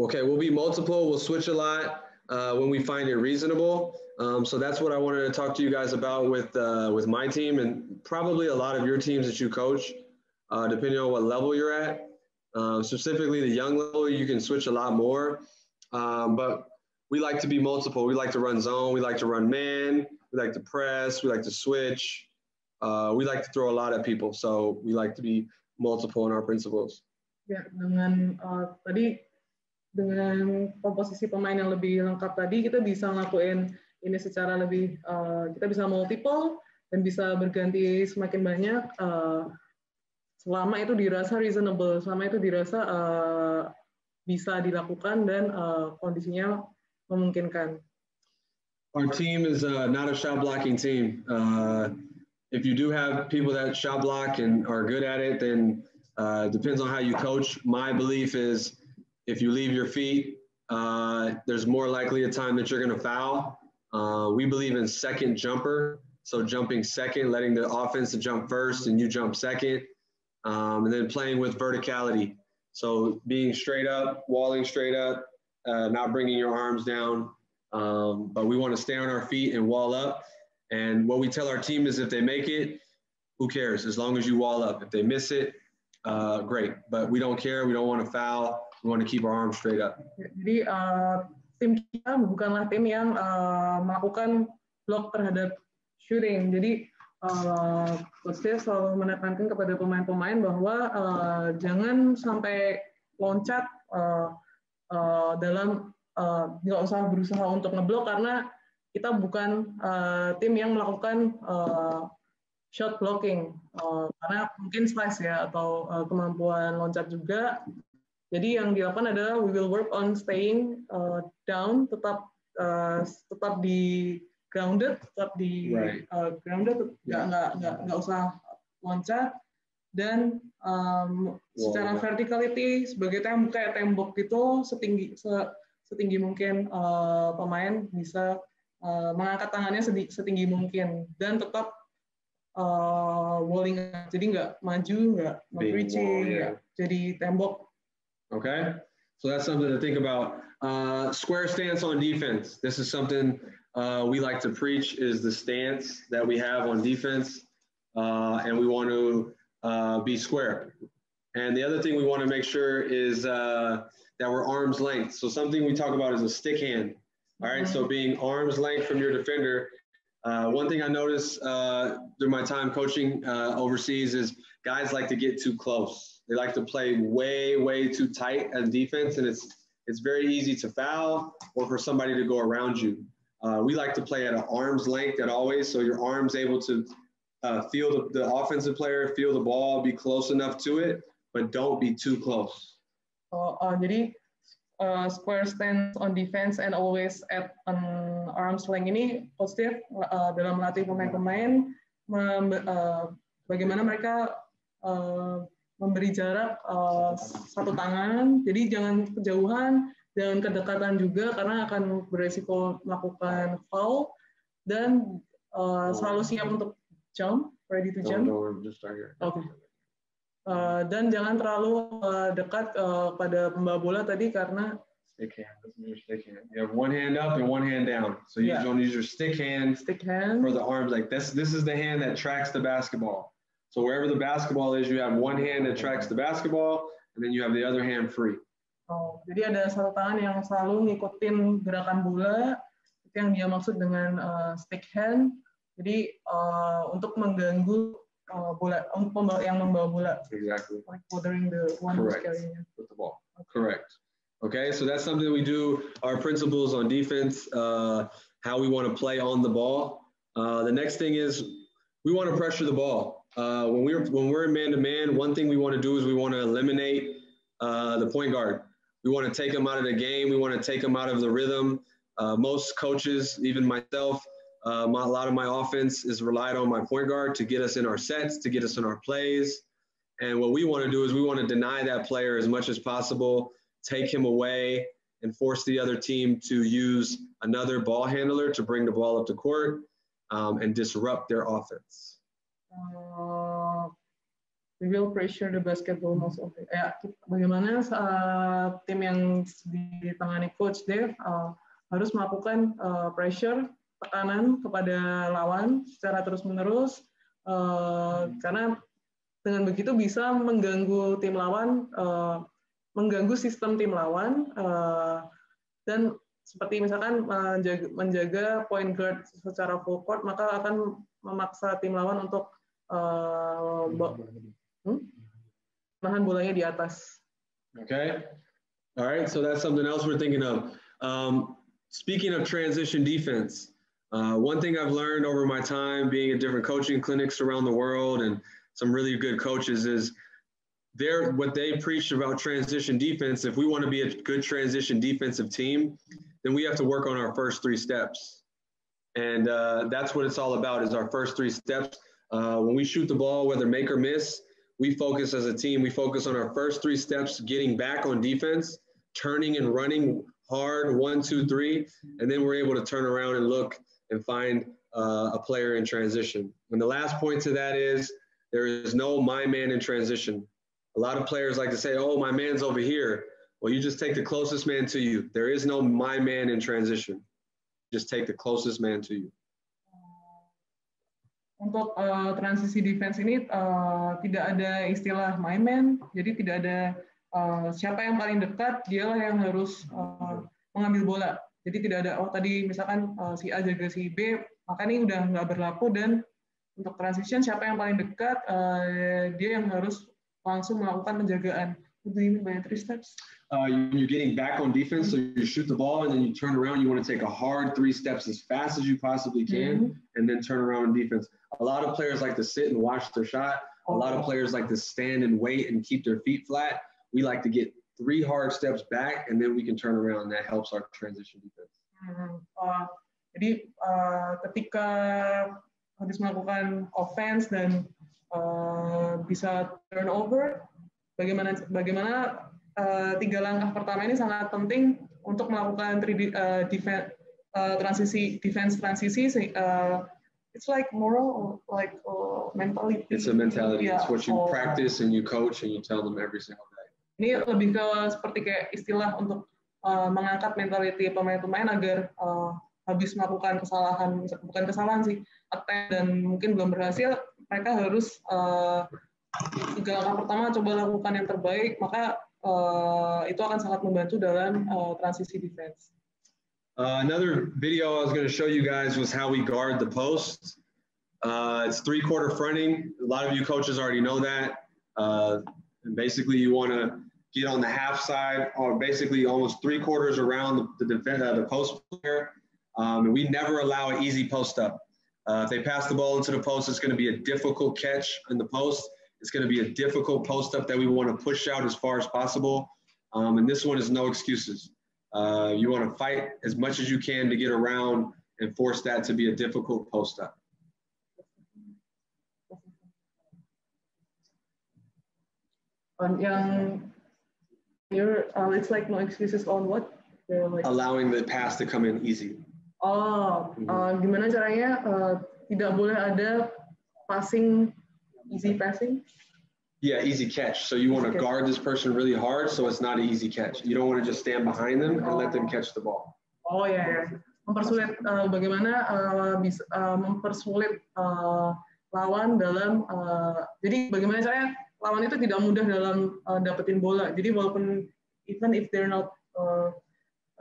okay, we'll be multiple. We'll switch a lot uh, when we find it reasonable. Um, so that's what I wanted to talk to you guys about with uh, with my team and probably a lot of your teams that you coach, uh, depending on what level you're at. Uh, specifically, the young level, you can switch a lot more. Um, but we like to be multiple. We like to run zone. We like to run man. We like to press. We like to switch. Uh, we like to throw a lot at people. So we like to be multiple in our principles. Ya, dengan uh, tadi dengan komposisi pemain yang lebih lengkap tadi kita bisa ngelakuin ini secara lebih uh, kita bisa multiple dan bisa berganti semakin banyak uh, selama itu dirasa reasonable, selama itu dirasa uh, bisa dilakukan dan uh, kondisinya memungkinkan. Our team is uh, not a shot blocking team. Uh, if you do have people that shot block and are good at it, then uh, depends on how you coach. My belief is if you leave your feet, uh, there's more likely a time that you're going to foul. Uh, we believe in second jumper, so jumping second, letting the offense to jump first, and you jump second, um, and then playing with verticality. So being straight up, walling straight up, uh, not bringing your arms down. Um, but we want to stay on our feet and wall up. And what we tell our team is if they make it, who cares? As long as you wall up. If they miss it, uh, great. But we don't care. We don't want to foul. We want to keep our arms straight up. Jadi uh, tim kita bukanlah tim yang uh, melakukan block terhadap shooting. Jadi uh, coach selalu menekankan kepada pemain-pemain bahwa uh, jangan sampai loncat uh, uh, dalam nggak uh, usah berusaha untuk ngeblok karena kita bukan uh, tim yang melakukan uh, shot blocking uh, karena mungkin slice ya atau uh, kemampuan loncat juga jadi yang dilakukan adalah we will work on staying uh, down, tetap uh, tetap di grounded, tetap di right. uh, grounded, nggak yeah. nggak nggak usah loncat dan um, secara verticality sebagai tembok kayak tembok itu setinggi se, setinggi mungkin uh, pemain bisa uh, mengangkat tangannya setinggi mungkin dan tetap uh, walling jadi nggak maju nggak reaching yeah. jadi tembok Okay, so that's something to think about. Uh, square stance on defense. This is something uh, we like to preach is the stance that we have on defense, uh, and we want to uh, be square. And the other thing we want to make sure is uh, that we're arm's length. So something we talk about is a stick hand. All right, so being arm's length from your defender. Uh, one thing I noticed through my time coaching overseas is guys like to get too close. They like to play way, way too tight as defense, and it's it's very easy to foul or for somebody to go around you. Uh, we like to play at an arm's length at always, so your arm's able to uh, feel the, the offensive player, feel the ball, be close enough to it, but don't be too close. Oh, uh, square stance on defense and always at an arm's length ini positif uh, dalam melatih pemain-pemain uh, bagaimana mereka uh, memberi jarak uh, satu tangan. Jadi jangan kejauhan, jangan kedekatan juga karena akan beresiko melakukan foul dan uh, selalu siap untuk jump, ready to jump. Oke. Okay. Uh, dan jangan terlalu uh, dekat uh, pada pembawa bola tadi karena stick hand. Your stick hand. You have one hand up and one hand down. So you yeah. to use your stick hand, stick hand for the arms. Like this, this is the hand that tracks the basketball. So wherever the basketball is, you have one hand that tracks the basketball, and then you have the other hand free. Oh, jadi ada satu tangan yang selalu ngikutin gerakan bola, itu yang dia maksud dengan uh, stick hand. Jadi uh, untuk mengganggu uh, bola, untuk pembawa, yang membawa bola. Exactly. Like bothering the one Correct. who's carrying it. With the ball. Okay. Correct. Okay, so that's something we do. Our principles on defense, uh, how we want to play on the ball. Uh, the next thing is we want to pressure the ball. Uh, when we're when we're in man to man, one thing we want to do is we want to eliminate uh, the point guard. We want to take them out of the game. We want to take them out of the rhythm. Uh, most coaches, even myself, uh, my, a lot of my offense is relied on my point guard to get us in our sets, to get us in our plays. And what we want to do is we want to deny that player as much as possible, take him away, and force the other team to use another ball handler to bring the ball up the court um, and disrupt their offense. Uh, we will pressure the basketball most of it. Ya, bagaimana uh, tim yang ditangani Coach Dave uh, harus melakukan uh, pressure tekanan kepada lawan secara terus-menerus uh, karena dengan begitu bisa mengganggu tim lawan, uh, mengganggu sistem tim lawan uh, dan seperti misalkan menjaga, menjaga point guard secara full court maka akan memaksa tim lawan untuk uh, hmm? nahan bolanya di atas. Okay. All right. So that's something else we're thinking of. Um, speaking of transition defense, uh, one thing I've learned over my time being at different coaching clinics around the world and some really good coaches is they're what they preach about transition defense. If we want to be a good transition defensive team, then we have to work on our first three steps. And uh, that's what it's all about is our first three steps. Uh, when we shoot the ball, whether make or miss, we focus as a team, we focus on our first three steps, getting back on defense, turning and running hard, one, two, three, and then we're able to turn around and look and find uh, a player in transition. And the last point to that is there is no my man in transition. A lot of players like to say, oh, my man's over here. Well, you just take the closest man to you. There is no my man in transition. Just take the closest man to you. Untuk uh, transisi defense ini uh, tidak ada istilah my man, jadi tidak ada uh, siapa yang paling dekat, dialah yang harus uh, mengambil bola. Jadi tidak ada oh tadi misalkan uh, si A jaga si B, maka ini udah nggak berlaku dan untuk transition siapa yang paling dekat, uh, dia yang harus langsung melakukan penjagaan. What do you mean by three steps? Uh, you're getting back on defense, so you shoot the ball and then you turn around. You want to take a hard three steps as fast as you possibly can, mm-hmm. and then turn around on defense. A lot of players like to sit and watch their shot. A lot of players like to stand and wait and keep their feet flat. We like to get three hard steps back, and then we can turn around. And that helps our transition defense. Mm-hmm. Uh, jadi uh, ketika habis melakukan offense dan uh, bisa turnover, bagaimana bagaimana uh, tiga langkah pertama ini sangat penting untuk melakukan 3D, uh, defense, uh, transisi defense transisi uh, it's like moral or like uh, mentality it's a mentality yeah. it's what you oh. practice and you coach and you tell them every single day ini lebih ke seperti kayak istilah untuk uh, mengangkat mentality pemain-pemain agar uh, habis melakukan kesalahan bukan kesalahan sih attempt dan mungkin belum berhasil mereka harus uh, tiga langkah pertama coba lakukan yang terbaik, maka uh, itu akan sangat membantu dalam uh, transisi defense. Uh, another video I was going to show you guys was how we guard the post. Uh, it's three quarter fronting. A lot of you coaches already know that. Uh, and basically, you want to get on the half side, or basically almost three quarters around the, the, defense, uh, the post player. Um, and we never allow an easy post up. Uh, if they pass the ball into the post, it's going to be a difficult catch in the post. It's going to be a difficult post up that we want to push out as far as possible. Um, and this one is no excuses. Uh, you want to fight as much as you can to get around and force that to be a difficult post up. Um, yang uh, it's like no excuses on what? Like... Allowing the pass to come in easy. Oh, uh, gimana caranya uh, tidak boleh ada passing, easy passing? Yeah, easy catch. So you want to guard this person really hard, so it's not an easy catch. You don't want to just stand behind them and let them catch the ball. Oh ya, ya. mempersulit uh, bagaimana uh, bisa uh, mempersulit uh, lawan dalam uh, jadi bagaimana caranya lawan itu tidak mudah dalam uh, dapetin bola. Jadi walaupun even if they're not uh,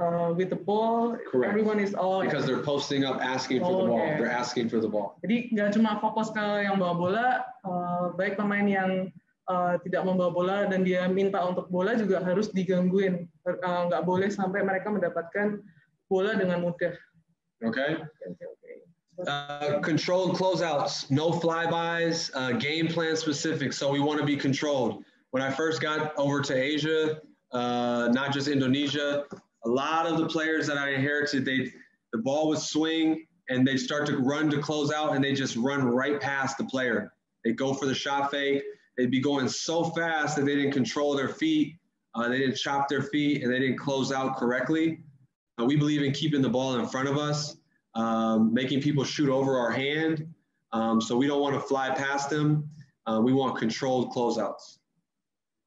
uh, with the ball. Correct. Everyone is all because they're posting up asking for oh, the ball. Okay. They're asking for the ball. Jadi nggak cuma fokus ke yang bawa bola, uh, baik pemain yang uh, tidak membawa bola dan dia minta untuk bola juga harus digangguin. Uh, nggak boleh sampai mereka mendapatkan bola dengan mudah. Okay, okay. Uh, controlled closeouts, no flybys, uh, game plan specific. So we want to be controlled. When I first got over to Asia, uh, not just Indonesia, a lot of the players that I inherited, they the ball would swing and they'd start to run to close out and they just run right past the player. They'd go for the shot fake. They'd be going so fast that they didn't control their feet. Uh, they didn't chop their feet and they didn't close out correctly. Uh, we believe in keeping the ball in front of us, um, making people shoot over our hand. Um, so we don't want to fly past them. uh, we want controlled closeouts.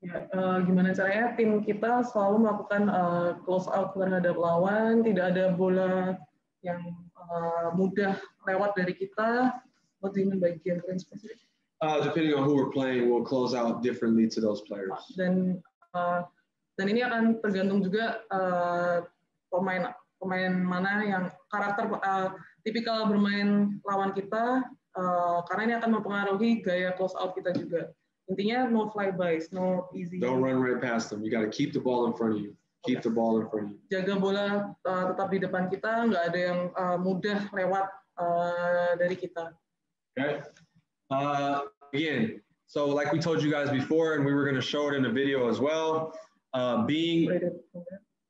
Ya, uh, gimana caranya tim kita selalu melakukan uh, close out terhadap lawan, tidak ada bola yang uh, mudah lewat dari kita. What do you mean by plan specific? Uh, depending on who we're playing, we'll close out differently to those players. Dan uh, dan ini akan tergantung juga uh, pemain pemain mana yang karakter uh, tipikal bermain lawan kita uh, karena ini akan mempengaruhi gaya close out kita juga. Intinya no flybys, no easy. Don't run right past them. You got to keep the ball in front of you. Keep the ball in front of you. Jaga bola uh, tetap di depan kita, nggak ada yang uh, mudah lewat uh, dari kita. Okay. Uh, again, so like we told you guys before, and we were going to show it in the video as well. Uh, being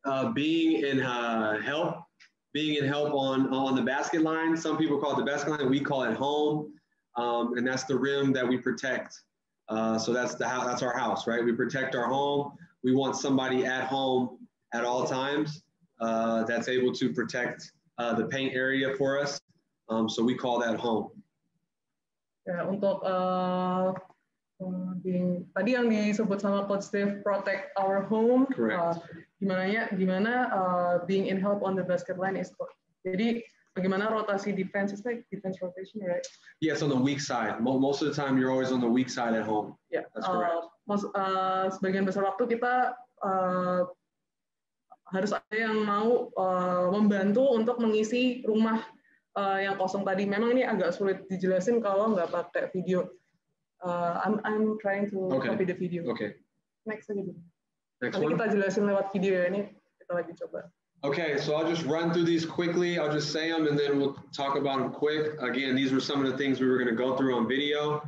uh, being in uh, help, being in help on on the basket line. Some people call it the basket line. We call it home, um, and that's the rim that we protect. Uh, so that's the house. That's our house, right? We protect our home. We want somebody at home at all times uh, that's able to protect uh, the paint area for us. Um, so we call that home. Ya, untuk uh, being, tadi yang disebut sama Coach Steve, protect our home. Correct. Uh, gimana ya? Gimana uh, being in help on the basket line is. Jadi bagaimana rotasi defense? It's like defense rotation, right? Yes, on the weak side. Most of the time, you're always on the weak side at home. Ya. That's correct. Uh, mas, uh, sebagian besar waktu kita uh, harus ada yang mau uh, membantu untuk mengisi rumah uh, yang kosong tadi. Memang ini agak sulit dijelasin kalau nggak pakai video. Uh, I'm I'm trying to Okay. copy the video. Okay. Next aja dulu. Next Nanti one. kita jelasin lewat video ya ini kita lagi coba. Okay, so I'll just run through these quickly. I'll just say them and then we'll talk about them quick. Again, these were some of the things we were going to go through on video.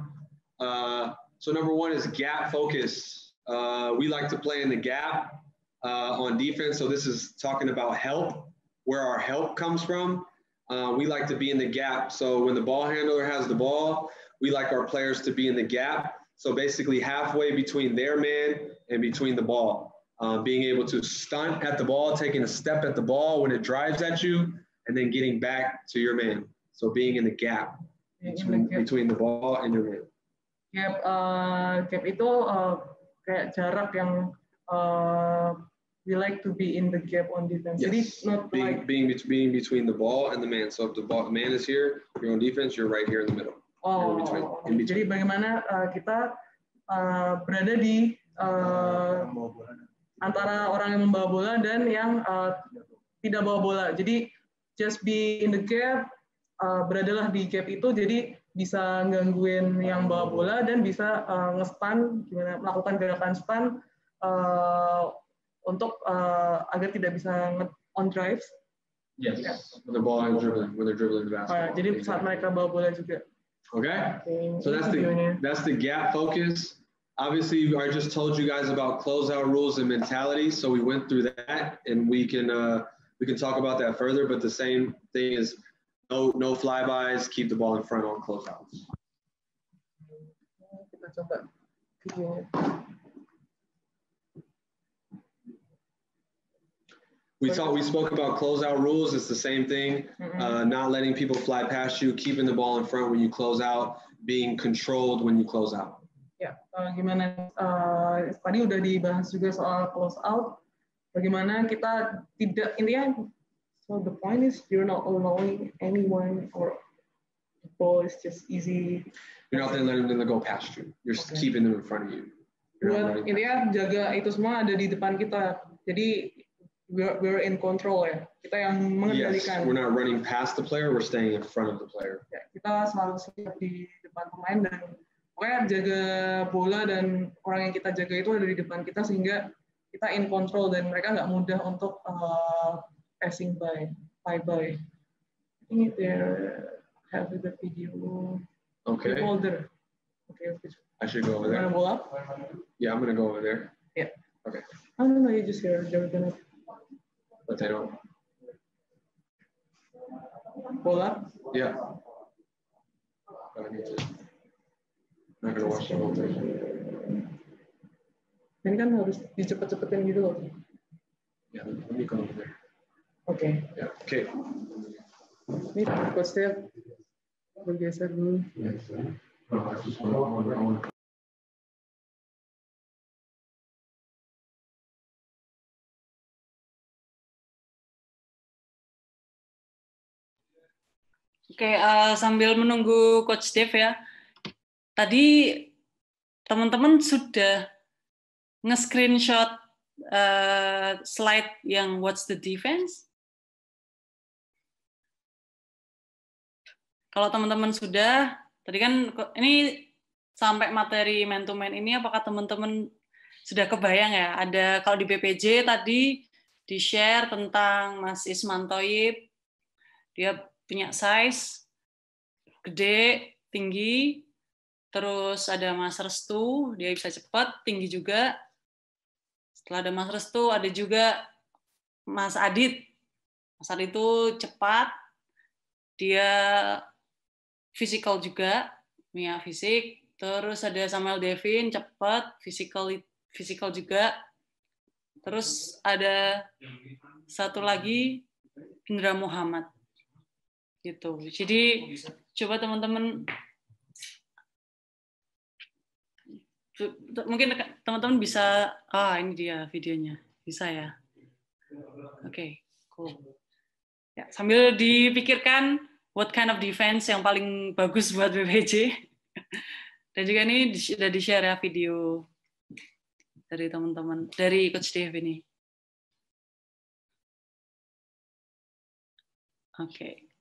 Uh, so number one is gap focus. Uh, we like to play in the gap uh, on defense. So this is talking about help, where our help comes from. Uh, we like to be in the gap. So when the ball handler has the ball, we like our players to be in the gap. So basically halfway between their man and between the ball. Uh, being able to stunt at the ball, taking a step at the ball when it drives at you, and then getting back to your man. So being in the gap In the between, gap. between the ball and your man. Gap, uh, gap itu uh, kayak jarak yang uh, we like to be in the gap on defense. Jadi Yes. not Being, like being, being between the ball and the man. So if the ball, man is here, you're on defense, you're right here in the middle. Oh, in between, in between. jadi bagaimana uh, kita uh, berada di uh, antara orang yang membawa bola dan yang uh, tidak bawa bola. Jadi just be in the gap, uh, beradalah di gap itu jadi bisa gangguin yang bawa bola dan bisa uh, nge-stun, gimana melakukan gerakan stun uh, untuk uh, agar tidak bisa on drives. Yes. When the ball is dribbling, when they're dribbling the Uh, basketball. jadi saat mereka bawa bola juga. Okay. So that's the that's the gap focus. Obviously, I just told you guys about closeout rules and mentality, so we went through that, and we can uh, we can talk about that further. But the same thing is no no flybys, keep the ball in front on closeouts. Kita coba videonya. We talked we spoke about closeout rules. It's the same thing. Uh, not letting people fly past you, keeping the ball in front when you close out, being controlled when you close out. Ya, eh, gimana eh, tadi udah dibahas juga soal close out. Bagaimana kita tidak intinya so the point is you're not allowing anyone or the ball is just easy. You're not then letting them go past you. You're Okay. keeping them in front of you. Letting- intinya jaga itu semua ada di depan kita. Jadi we're, we're in control ya. Kita yang Yes, mengendalikan. we're not running past the player. We're staying in front of the player. Ya, kita selalu siap di depan pemain dan pokoknya jaga bola dan orang yang kita jaga itu ada di depan kita sehingga kita in control dan mereka nggak mudah untuk uh, passing by, by by. I think they're have the video Okay. folder. Okay, okay. I should go over Wanna there. up? Yeah, I'm gonna go over there. Yeah. Okay. Oh no, no, you just here. They're gonna Don't. roll up. Yeah. But I need to. I'm not gonna watch the whole thing. Ini kan harus dicepet-cepetin gitu loh. Yeah, let me go over there. Oke. Yeah. Okay. Ini coach bergeser dulu. Oke, uh, sambil menunggu Coach Dev ya. Tadi teman-teman sudah nge-screenshot uh, slide yang what's the defense? Kalau teman-teman sudah, tadi kan ini sampai materi man to man ini apakah teman-teman sudah kebayang ya? Ada kalau di BPJ tadi di-share tentang Mas Isman Toyib, dia punya size gede, tinggi, terus ada Mas Restu, dia bisa cepat, tinggi juga. Setelah ada Mas Restu, ada juga Mas Adit. Mas Adit itu cepat, dia fisikal juga, punya fisik. Terus ada Samuel Devin, cepat, fisikal fisikal juga. Terus ada satu lagi Indra Muhammad gitu. Jadi coba teman-teman mungkin teman-teman bisa ah ini dia videonya. Bisa ya? Oke okay, cool. Ya sambil dipikirkan what kind of defense yang paling bagus buat BPJ dan juga ini sudah di share ya video dari teman-teman dari coach Dave ini. Oke. okay.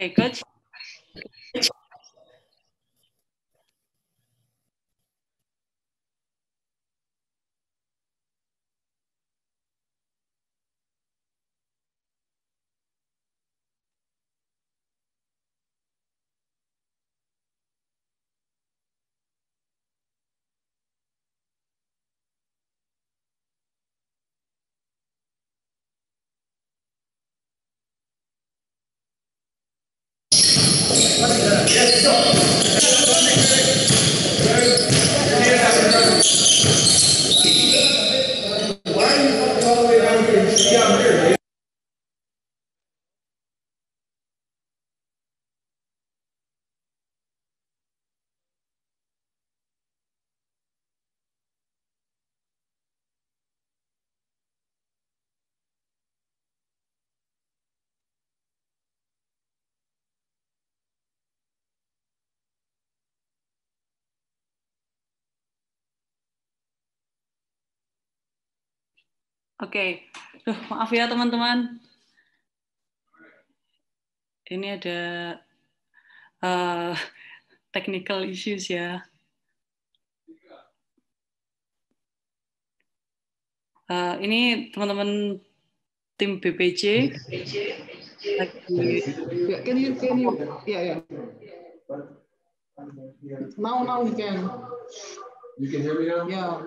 Okay, good. Yes, sir. Oke, okay. maaf ya teman-teman. Ini ada uh, technical issues ya. Uh, ini teman-teman tim BPC. Yeah, can you can you yeah yeah. Now now we can. You can hear me now. Yeah.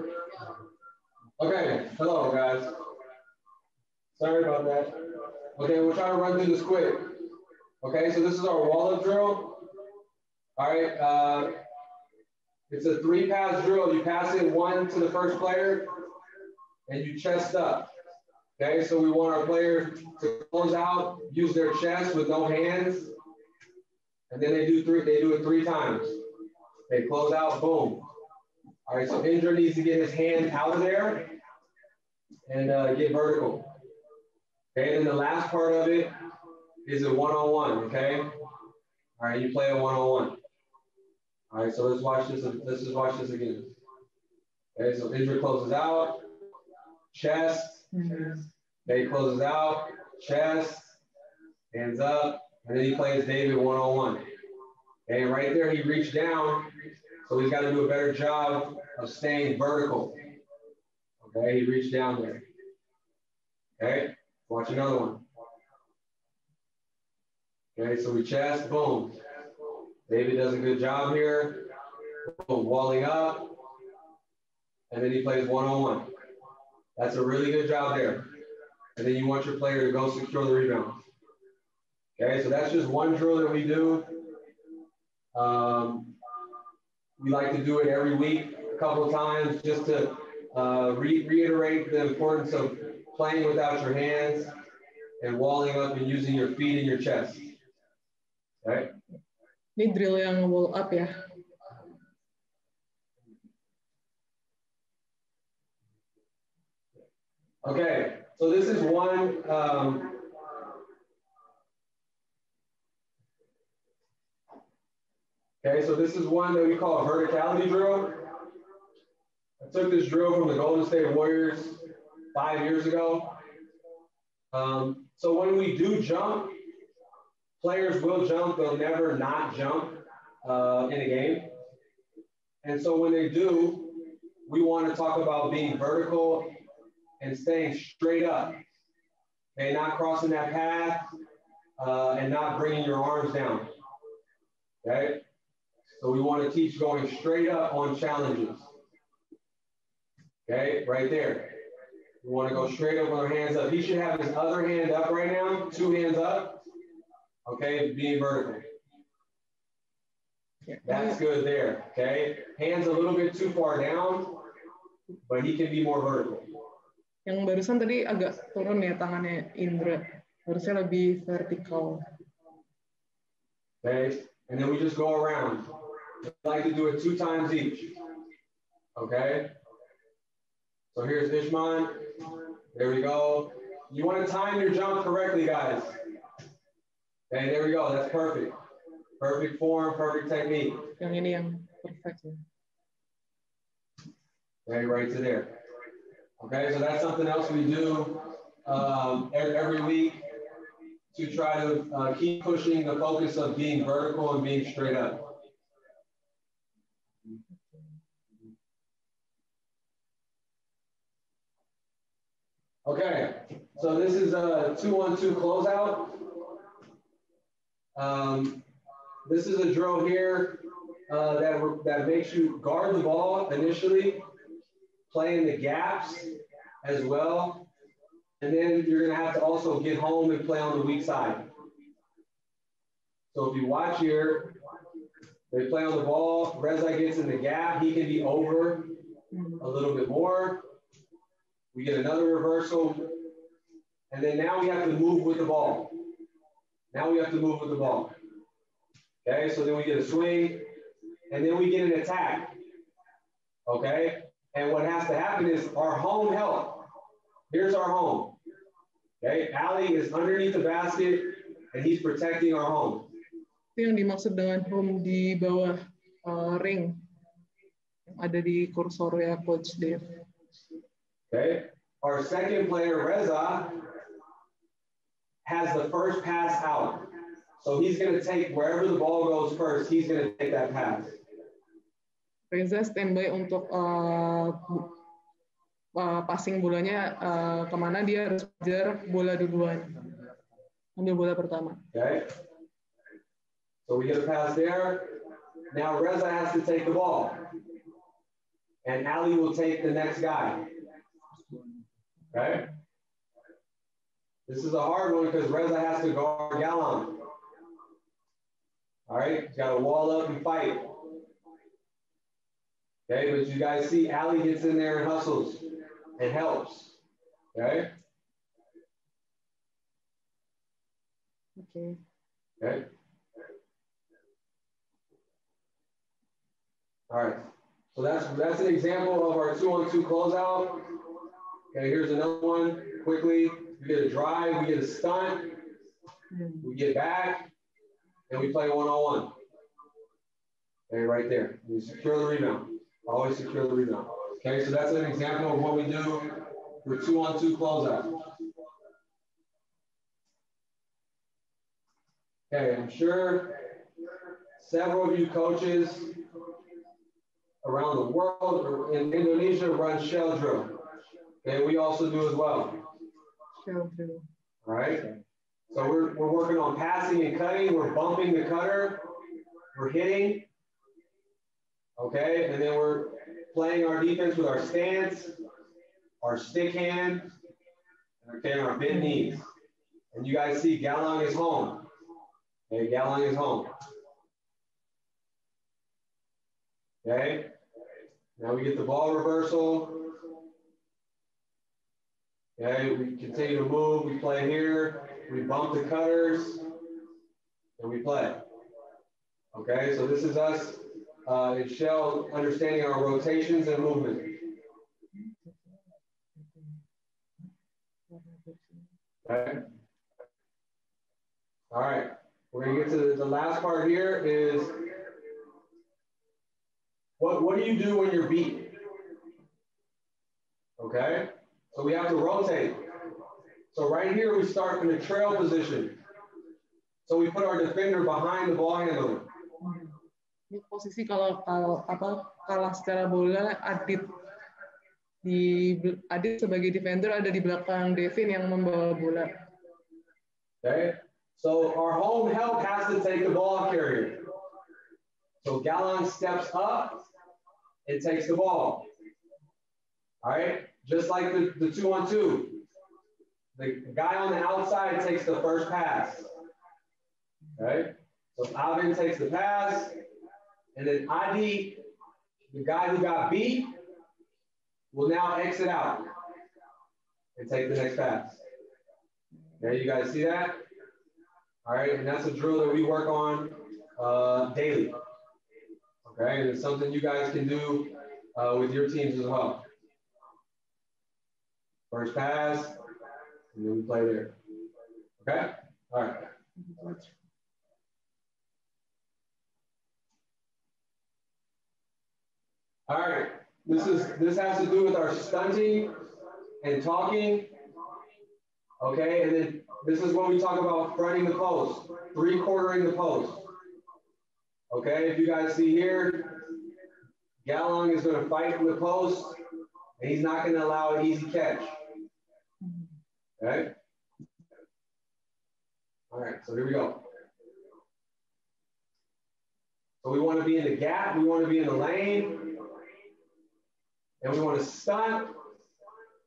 Okay, hello guys. Sorry about that. Okay, we'll try to run through this quick. Okay, so this is our wall up drill. All right, uh, it's a three pass drill. You pass it one to the first player and you chest up. Okay, so we want our players to close out, use their chest with no hands, and then they do three. They do it three times. They close out, boom. All right, so Indra needs to get his hand out of there and uh, get vertical. Okay, and then the last part of it is a one-on-one. Okay, all right, you play a one-on-one. All right, so let's watch this. Let's just watch this again. Okay, so Indra closes out, chest. They closes out, chest, hands up, and then he plays David one on one. And right there, he reached down, so he's got to do a better job of staying vertical. Okay, he reached down there. Okay, watch another one. Okay, so we chest, boom. David does a good job here. Boom, walling up. And then he plays one on one. That's a really good job there. And then you want your player to go secure the rebound. Okay, so that's just one drill that we do. Um, we like to do it every week, a couple of times, just to uh, re reiterate the importance of playing without your hands and walling up and using your feet and your chest. Drill yang wall up ya. Okay, so this is one. Um, okay, so this is one that we call a verticality drill. Took this drill from the Golden State Warriors five years ago. Um, so when we do jump, players will jump, they'll never not jump uh, in a game. And so when they do, we want to talk about being vertical and staying straight up. Okay, not crossing that path uh, and not bringing your arms down. Okay, so we want to teach going straight up on challenges. Okay, right there. We want to go straight up with our hands up. He should have his other hand up right now, two hands up. Okay, being vertical. That's good there. Okay, hands a little bit too far down, but he can be more vertical. Yang barusan tadi agak turun ya tangannya Indra. Harusnya lebih vertikal. Okay, and then we just go around. We like to do it two times each. Okay. So here's Ishman. There we go. You want to time your jump correctly, guys. Okay, there we go. That's perfect. Perfect form, perfect technique. Yang ini yang perfect. Okay, right to there. Okay, so that's something else we do um, every, every week to try to uh, keep pushing the focus of being vertical and being straight up. Okay, so this is a two-one-two closeout. Um, this is a drill here uh, that, that makes you guard the ball initially, play in the gaps as well. And then you're going to have to also get home and play on the weak side. So if you watch here, they play on the ball. Reza gets in the gap. He can be over a little bit more. We get another reversal. And then now we have to move with the ball. Now we have to move with the ball. Okay, so then we get a swing, and then we get an attack. Okay, and what has to happen is our home help. Here's our home. Okay, Ali is underneath the basket, and he's protecting our home. Itu yang dimaksud dengan home di bawah uh, ring yang ada di kursor ya Coach Dave. Okay, our second player Reza has the first pass out. So he's going to take wherever the ball goes first, he's going to take that pass. Reza standby untuk uh, uh, passing bolanya uh, kemana dia harus kejar bola duluan. Ambil bola pertama. Okay. So we get a pass there. Now Reza has to take the ball. And Ali will take the next guy. Okay? This is a hard one because Reza has to guard Galang. All right, he's got to wall up and fight. Okay, but you guys see Ali gets in there and hustles and helps. Okay? Okay. Okay. All right. So that's that's an example of our two-on-two closeout. Okay, here's another one quickly. We get a drive, we get a stunt, we get back, and we play one-on-one. Okay, right there. We secure the rebound. Always secure the rebound. Okay, so that's an example of what we do for two-on-two closeout. Okay, I'm sure several of you coaches around the world or in Indonesia run shell drill. Okay, we also do as well. All right. So we're, we're working on passing and cutting. We're bumping the cutter. We're hitting. Okay, and then we're playing our defense with our stance, our stick hand, okay, and our bent knees. And you guys see Galang is home. Okay, Galang is home. Okay, now we get the ball reversal. Okay, we continue to move. We play here. We bump the cutters, and we play. Okay, so this is us uh, in shell understanding our rotations and movement. Okay. All right, we're gonna get to the, the last part here is what, what do you do when you're beat? Okay, so we have to rotate. So right here, we start in the trail position. So we put our defender behind the ball handler. Posisi kalau kalau apa kalah secara bola Adit di Adit sebagai defender ada di belakang Devin yang membawa bola. Okay, so our home help has to take the ball carrier. So Galang steps up and takes the ball. All right, just like the, the two on two. The guy on the outside takes the first pass. Okay, so Alvin takes the pass, and then Adi, the guy who got beat, will now exit out and take the next pass. There, you guys see that? All right, and that's a drill that we work on uh, daily. Okay, and it's something you guys can do uh, with your teams as well. First pass, and then we play there. Okay? All right. All right. This is this has to do with our stunting and talking. Okay, and then this is when we talk about fronting the post, three quartering the post. Okay, if you guys see here, Galang is going to fight from the post, and he's not going to allow an easy catch. Okay. All right, so here we go. So we want to be in the gap, we want to be in the lane, and we want to stunt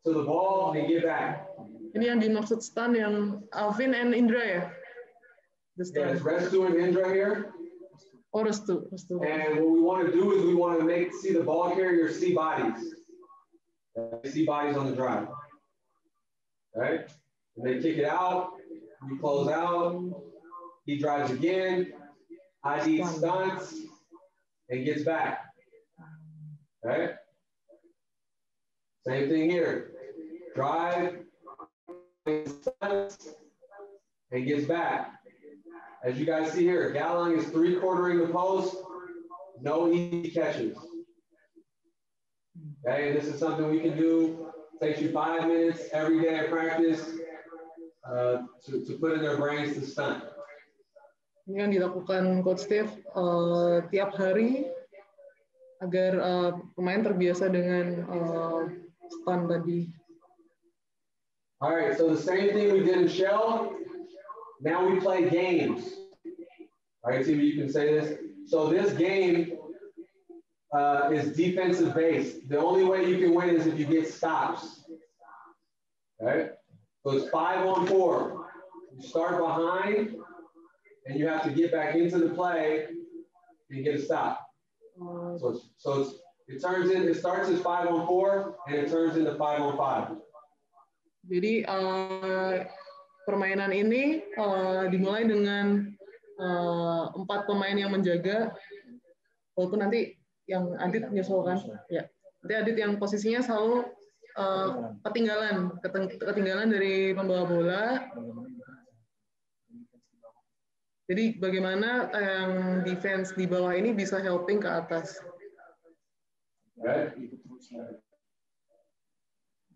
to the ball and get back. Ini yang dimaksud stun yang Alvin and Indra ya? The Yeah, it's Restu and Indra here. Oh, Restu, Restu. And what we want to do is we want to make see the ball carrier see bodies. See bodies on the drive. Right? And they kick it out. We close out. He drives again. ID stunts and gets back. right? Same thing here. Drive, stunts, and gets back. As you guys see here, Galang is three quartering the post, no easy catches. Okay, this is something we can do. Takes you five minutes every day of practice uh, to, to put in their brains to stunt. Ini yang dilakukan Coach Steve uh, tiap hari agar uh, pemain terbiasa dengan uh, stun tadi. All right, so the same thing we did in shell. Now we play games. All right, TV, you can say this. So this game uh, is defensive based. The only way you can win is if you get stops. Okay? So it's five on four. You start behind, and you have to get back into the play and get a stop. So it's, so it's, it turns in, it starts as five on four, and it turns into five on five. Jadi uh, permainan ini uh, dimulai dengan uh, empat pemain yang menjaga, walaupun nanti yang Adit nyusul kan, ya. Nanti Adit yang posisinya selalu uh, ketinggalan, ketinggalan dari pembawa bola. Jadi bagaimana yang defense di bawah ini bisa helping ke atas.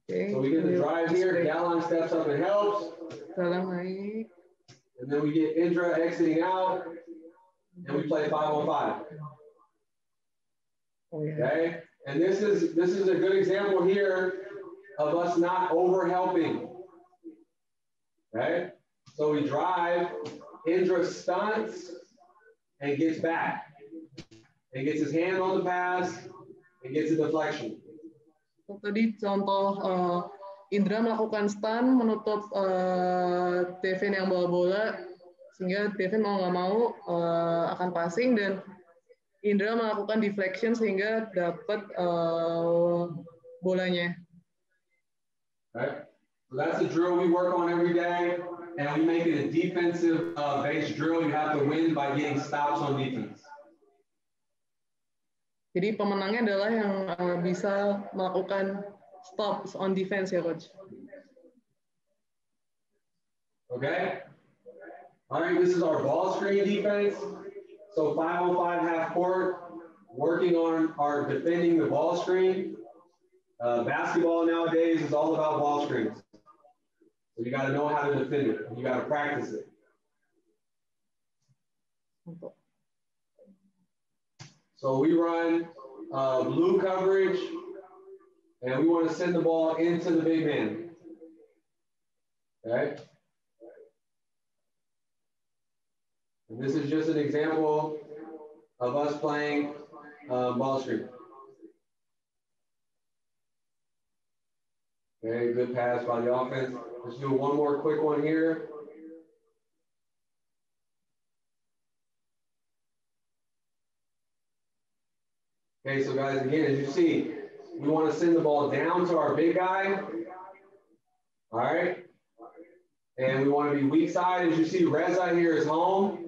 Okay? So we get the drive here, Gallon steps up and helps, and then we get Indra exiting out, and we play five on five. Oh. Okay? And this is this is a good example here of us not over helping. Okay? So we drive, Indra stunts and gets back. And gets his hand on the pass and gets a deflection. Tadi contoh uh, Indra melakukan stun menutup uh, Devin yang bawa bola sehingga Devin mau nggak mau uh, akan passing dan Indra melakukan deflection sehingga dapat uh, bolanya. Right? So that's a drill we work on every day, and we make it a defensive uh, based drill. You have to win by getting stops on defense. Jadi pemenangnya adalah yang uh, bisa melakukan stops on defense ya coach. Okay? All right, this is our ball screen defense. So 505 half court, working on our defending the ball screen. Uh, basketball nowadays is all about ball screens. So you got to know how to defend it. You got to practice it. So we run uh, blue coverage, and we want to send the ball into the big man. Okay? And this is just an example of us playing uh, ball screen. Okay, good pass by the offense. Let's do one more quick one here. Okay, so guys, again, as you see, we want to send the ball down to our big guy. All right. And we want to be weak side. As you see, Reza here is home.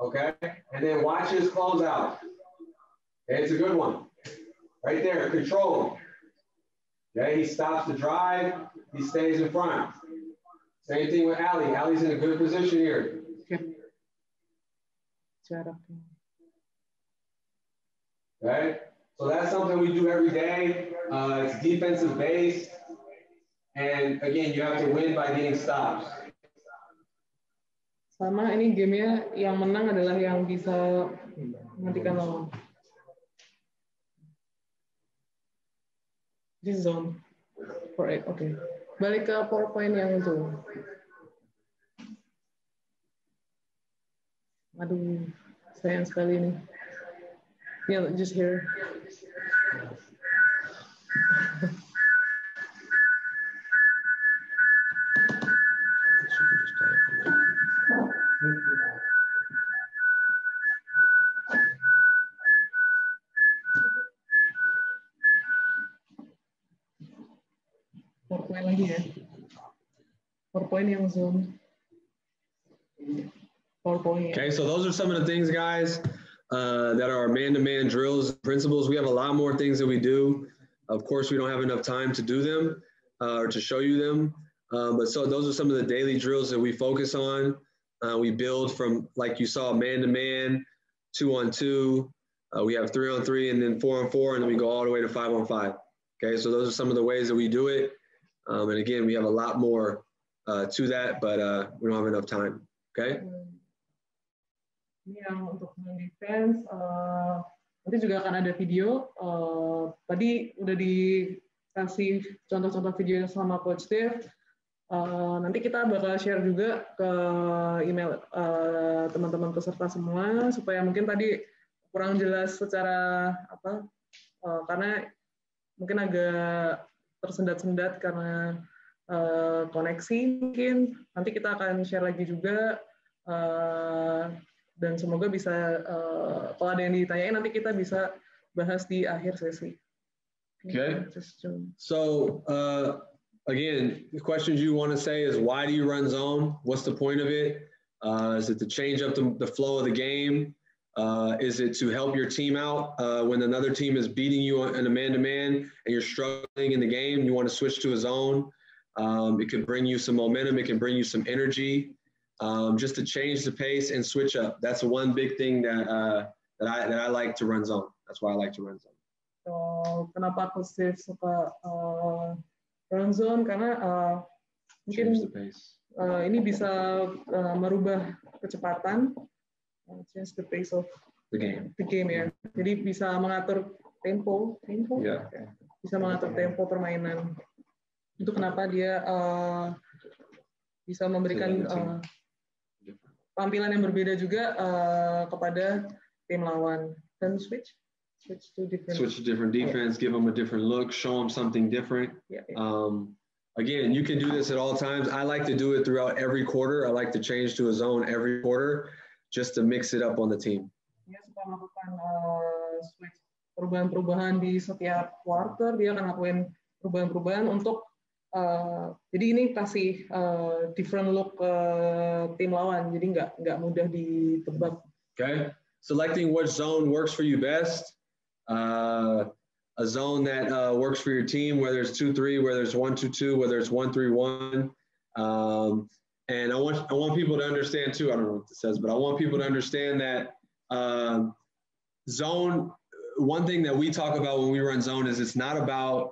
Okay. And then watch his closeout. Okay, it's a good one. Right there, control. Okay, he stops the drive. He stays in front. Same thing with Ali. Ali's in a good position here. Okay? So that's something we do every day. Uh, it's defensive based. And again, you have to win by getting stops. Sama ini gamenya yang menang adalah yang bisa menghentikan lawan. This zone. For it, oke. Balik ke PowerPoint yang itu. Aduh, sayang sekali ini. Yeah, just here. Yang zoom. PowerPoint. Okay, so those are some of the things, guys, uh, that are man-to-man drills, principles. We have a lot more things that we do. Of course, we don't have enough time to do them uh, or to show you them. Um, but so those are some of the daily drills that we focus on. Uh, we build from, like you saw, man-to-man, two-on-two. Uh, we have three-on-three, and then four-on-four, and then we go all the way to five-on-five. Okay, so those are some of the ways that we do it. Um, and again, we have a lot more uh, to that, but uh, we don't have enough time. Okay. Ini yang untuk defense. Uh, nanti juga akan ada video. Uh, tadi udah dikasih contoh-contoh video sama Coach Dave. Uh, nanti kita bakal share juga ke email uh, teman-teman peserta semua supaya mungkin tadi kurang jelas secara apa uh, karena mungkin agak tersendat-sendat karena uh, koneksi mungkin. Nanti kita akan share lagi juga uh, dan semoga bisa uh, kalau ada yang ditanyain nanti kita bisa bahas di akhir sesi. Okay. So uh, again, the questions you want to say is why do you run zone? What's the point of it? Uh, is it to change up the, the flow of the game? Uh, is it to help your team out uh, when another team is beating you in a man-to-man and you're struggling in the game? You want to switch to a zone. Um, it can bring you some momentum. It can bring you some energy, um, just to change the pace and switch up. That's one big thing that uh, that I that I like to run zone. That's why I like to run zone. So, kenapa aku suka uh, run zone karena uh, mungkin uh, ini bisa uh, merubah kecepatan, uh, change the pace of the game. The game ya. Jadi bisa mengatur tempo, tempo, yeah. bisa mengatur tempo permainan. Itu kenapa dia uh, bisa memberikan uh, tampilan yang berbeda juga uh, kepada tim lawan dan switch switch to different switch to different defense, yeah. give them a different look, show them something different. Yeah, yeah. Um, again, you can do this at all times. I like to do it throughout every quarter. I like to change to a zone every quarter just to mix it up on the team. Dia suka melakukan uh, switch perubahan-perubahan di setiap quarter. Dia akan lakuin perubahan-perubahan untuk uh, jadi ini kasih uh, different look uh, tim lawan. Jadi nggak nggak mudah ditebak. Okay. Selecting which zone works for you best. uh, a zone that uh, works for your team, whether it's two three, whether it's one two two, whether it's one three one. Um, and I want I want people to understand too. I don't know what this says, but I want people to understand that uh, zone. One thing that we talk about when we run zone is it's not about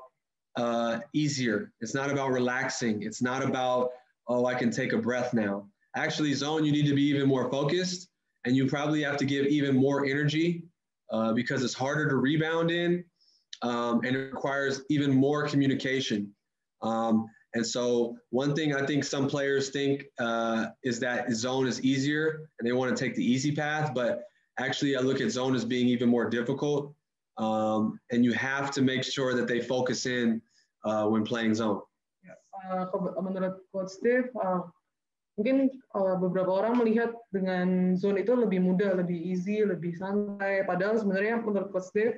uh, easier. It's not about relaxing. It's not about oh I can take a breath now. Actually, zone you need to be even more focused, and you probably have to give even more energy uh, because it's harder to rebound in um, and it requires even more communication. Um, and so, one thing I think some players think uh, is that zone is easier and they want to take the easy path, but actually, I look at zone as being even more difficult. Um, and you have to make sure that they focus in uh, when playing zone. Uh, menurut Coach Steve, uh, mungkin uh, beberapa orang melihat dengan zone itu lebih mudah, lebih easy, lebih santai. Padahal sebenarnya menurut Coach Dave,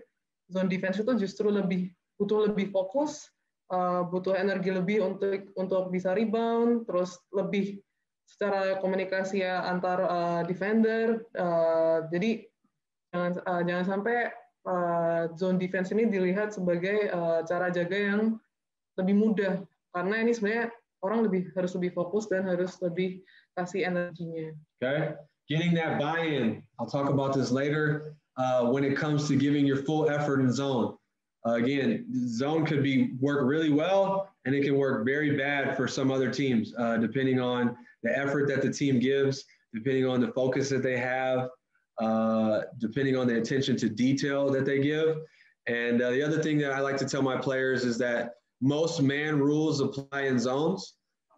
zone defense itu justru lebih butuh lebih fokus, uh, butuh energi lebih untuk untuk bisa rebound, terus lebih secara komunikasi ya antar uh, defender. Uh, jadi jangan uh, jangan sampai uh, zone defense ini dilihat sebagai uh, cara jaga yang lebih mudah karena ini sebenarnya orang lebih harus lebih fokus dan harus lebih kasih energinya. Okay, getting that buy-in. I'll talk about this later. Uh, when it comes to giving your full effort in zone, uh, again, zone could be work really well, and it can work very bad for some other teams, uh, depending on the effort that the team gives, depending on the focus that they have, uh, depending on the attention to detail that they give. And uh, the other thing that I like to tell my players is that most man rules apply in zones.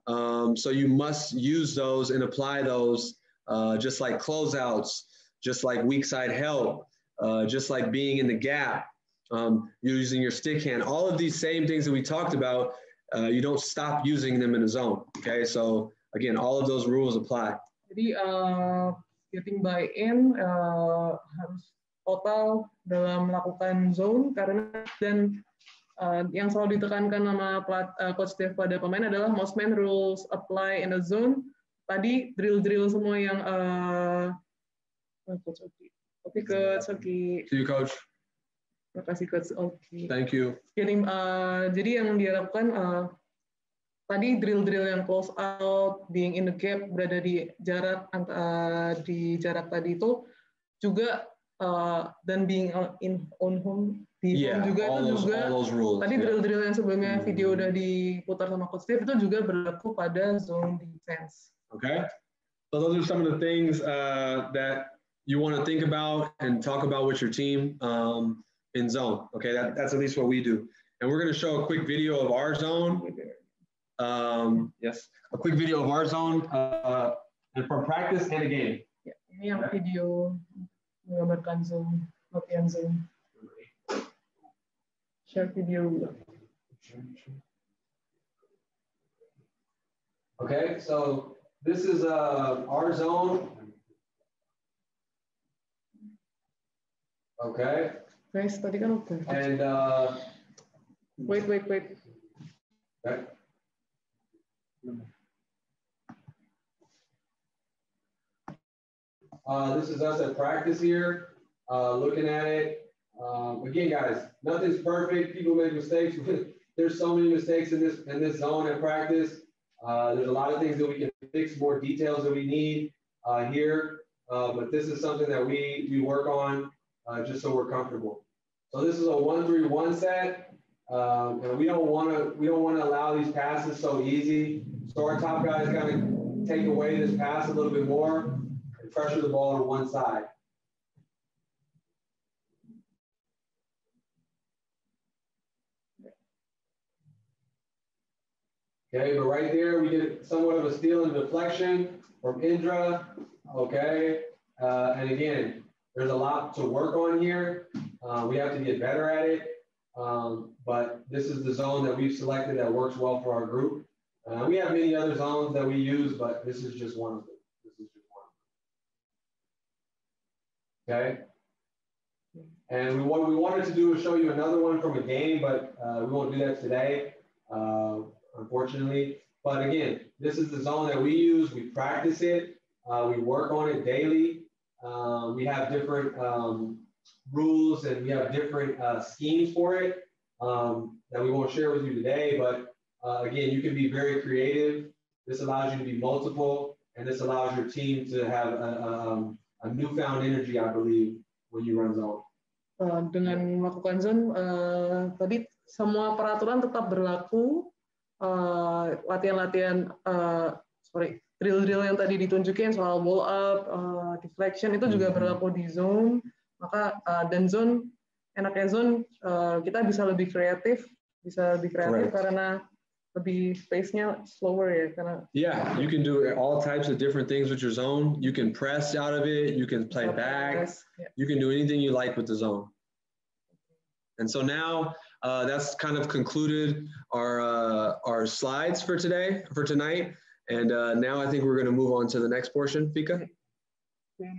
Um, so you must use those and apply those uh, just like closeouts, just like weak side help, uh, just like being in the gap, um, using your stick hand. All of these same things that we talked about, uh, you don't stop using them in a zone. Okay, so again, all of those rules apply. Uh, getting by in uh, harus total dalam melakukan zone karena dan uh, yang selalu ditekankan nama plat, uh, coach Steve pada pemain adalah most man rules apply in a zone. Tadi drill-drill semua yang uh, coach Oki. Oke coach Oki. See you coach. Terima kasih coach Oki. Thank you. Jadi uh, jadi yang dia lakukan uh, tadi drill-drill yang close out, being in the gap, berada di jarak uh, di jarak tadi itu juga uh, dan being in on home di yeah, juga itu those, juga tadi yeah. drill-drill yang sebelumnya hmm. video udah diputar sama coach Steve itu juga berlaku pada zone defense. Okay, so those are some of the things uh, that you want to think about and talk about with your team um, in zone. Okay, that, that's at least what we do. And we're going to show a quick video of our zone. Um, yes, a quick video of our zone uh, and from practice and a game. Ya, ini yang video zone, latihan zone. share video Okay, so this is uh, our zone. Okay. Guys, tadi kan. And uh, Wait, wait, wait. okay. Uh, this is us at practice here, uh, looking at it. Um, again, guys, nothing's perfect. People make mistakes. There's so many mistakes in this in this zone at practice. Uh, there's a lot of things that we can fix, more details that we need uh, here. Uh, but this is something that we we work on uh, just so we're comfortable. So this is a one-three-one set, um, and we don't want to we don't want to allow these passes so easy. So our top guys kind of take away this pass a little bit more and pressure the ball on one side. Okay, but right there we get somewhat of a steal and deflection from Indra. Okay, uh, and again, there's a lot to work on here. Uh, we have to get better at it. Um, but this is the zone that we've selected that works well for our group. Uh, we have many other zones that we use, but this is just one of them. This is just one. Okay. And we, what we wanted to do is show you another one from a game, but uh, we won't do that today, uh, unfortunately. But again, this is the zone that we use. We practice it. Uh, we work on it daily. Uh, we have different um, rules and we have different uh, schemes for it um, that we won't share with you today. But uh, again, you can be very creative. This allows you to be multiple, and this allows your team to have a, a, um, a newfound energy, I believe, when you run zone. Uh, dengan melakukan zone, uh, tadi semua peraturan tetap berlaku. Uh, Latihan-latihan, uh, sorry, drill-drill yang tadi ditunjukin soal wall up, uh, deflection itu juga berlaku di zone. Maka uh, dan zone enaknya zone uh, kita bisa lebih kreatif, bisa lebih kreatif Correct. karena lebih spacing out slower karena Yeah, you can do all types of different things with your zone. You can press out of it. You can play back. Yeah. You can do anything you like with the zone. And so now uh, that's kind of concluded our uh, our slides for today for tonight. And uh, now I think we're going to move on to the next portion, Fika. Okay.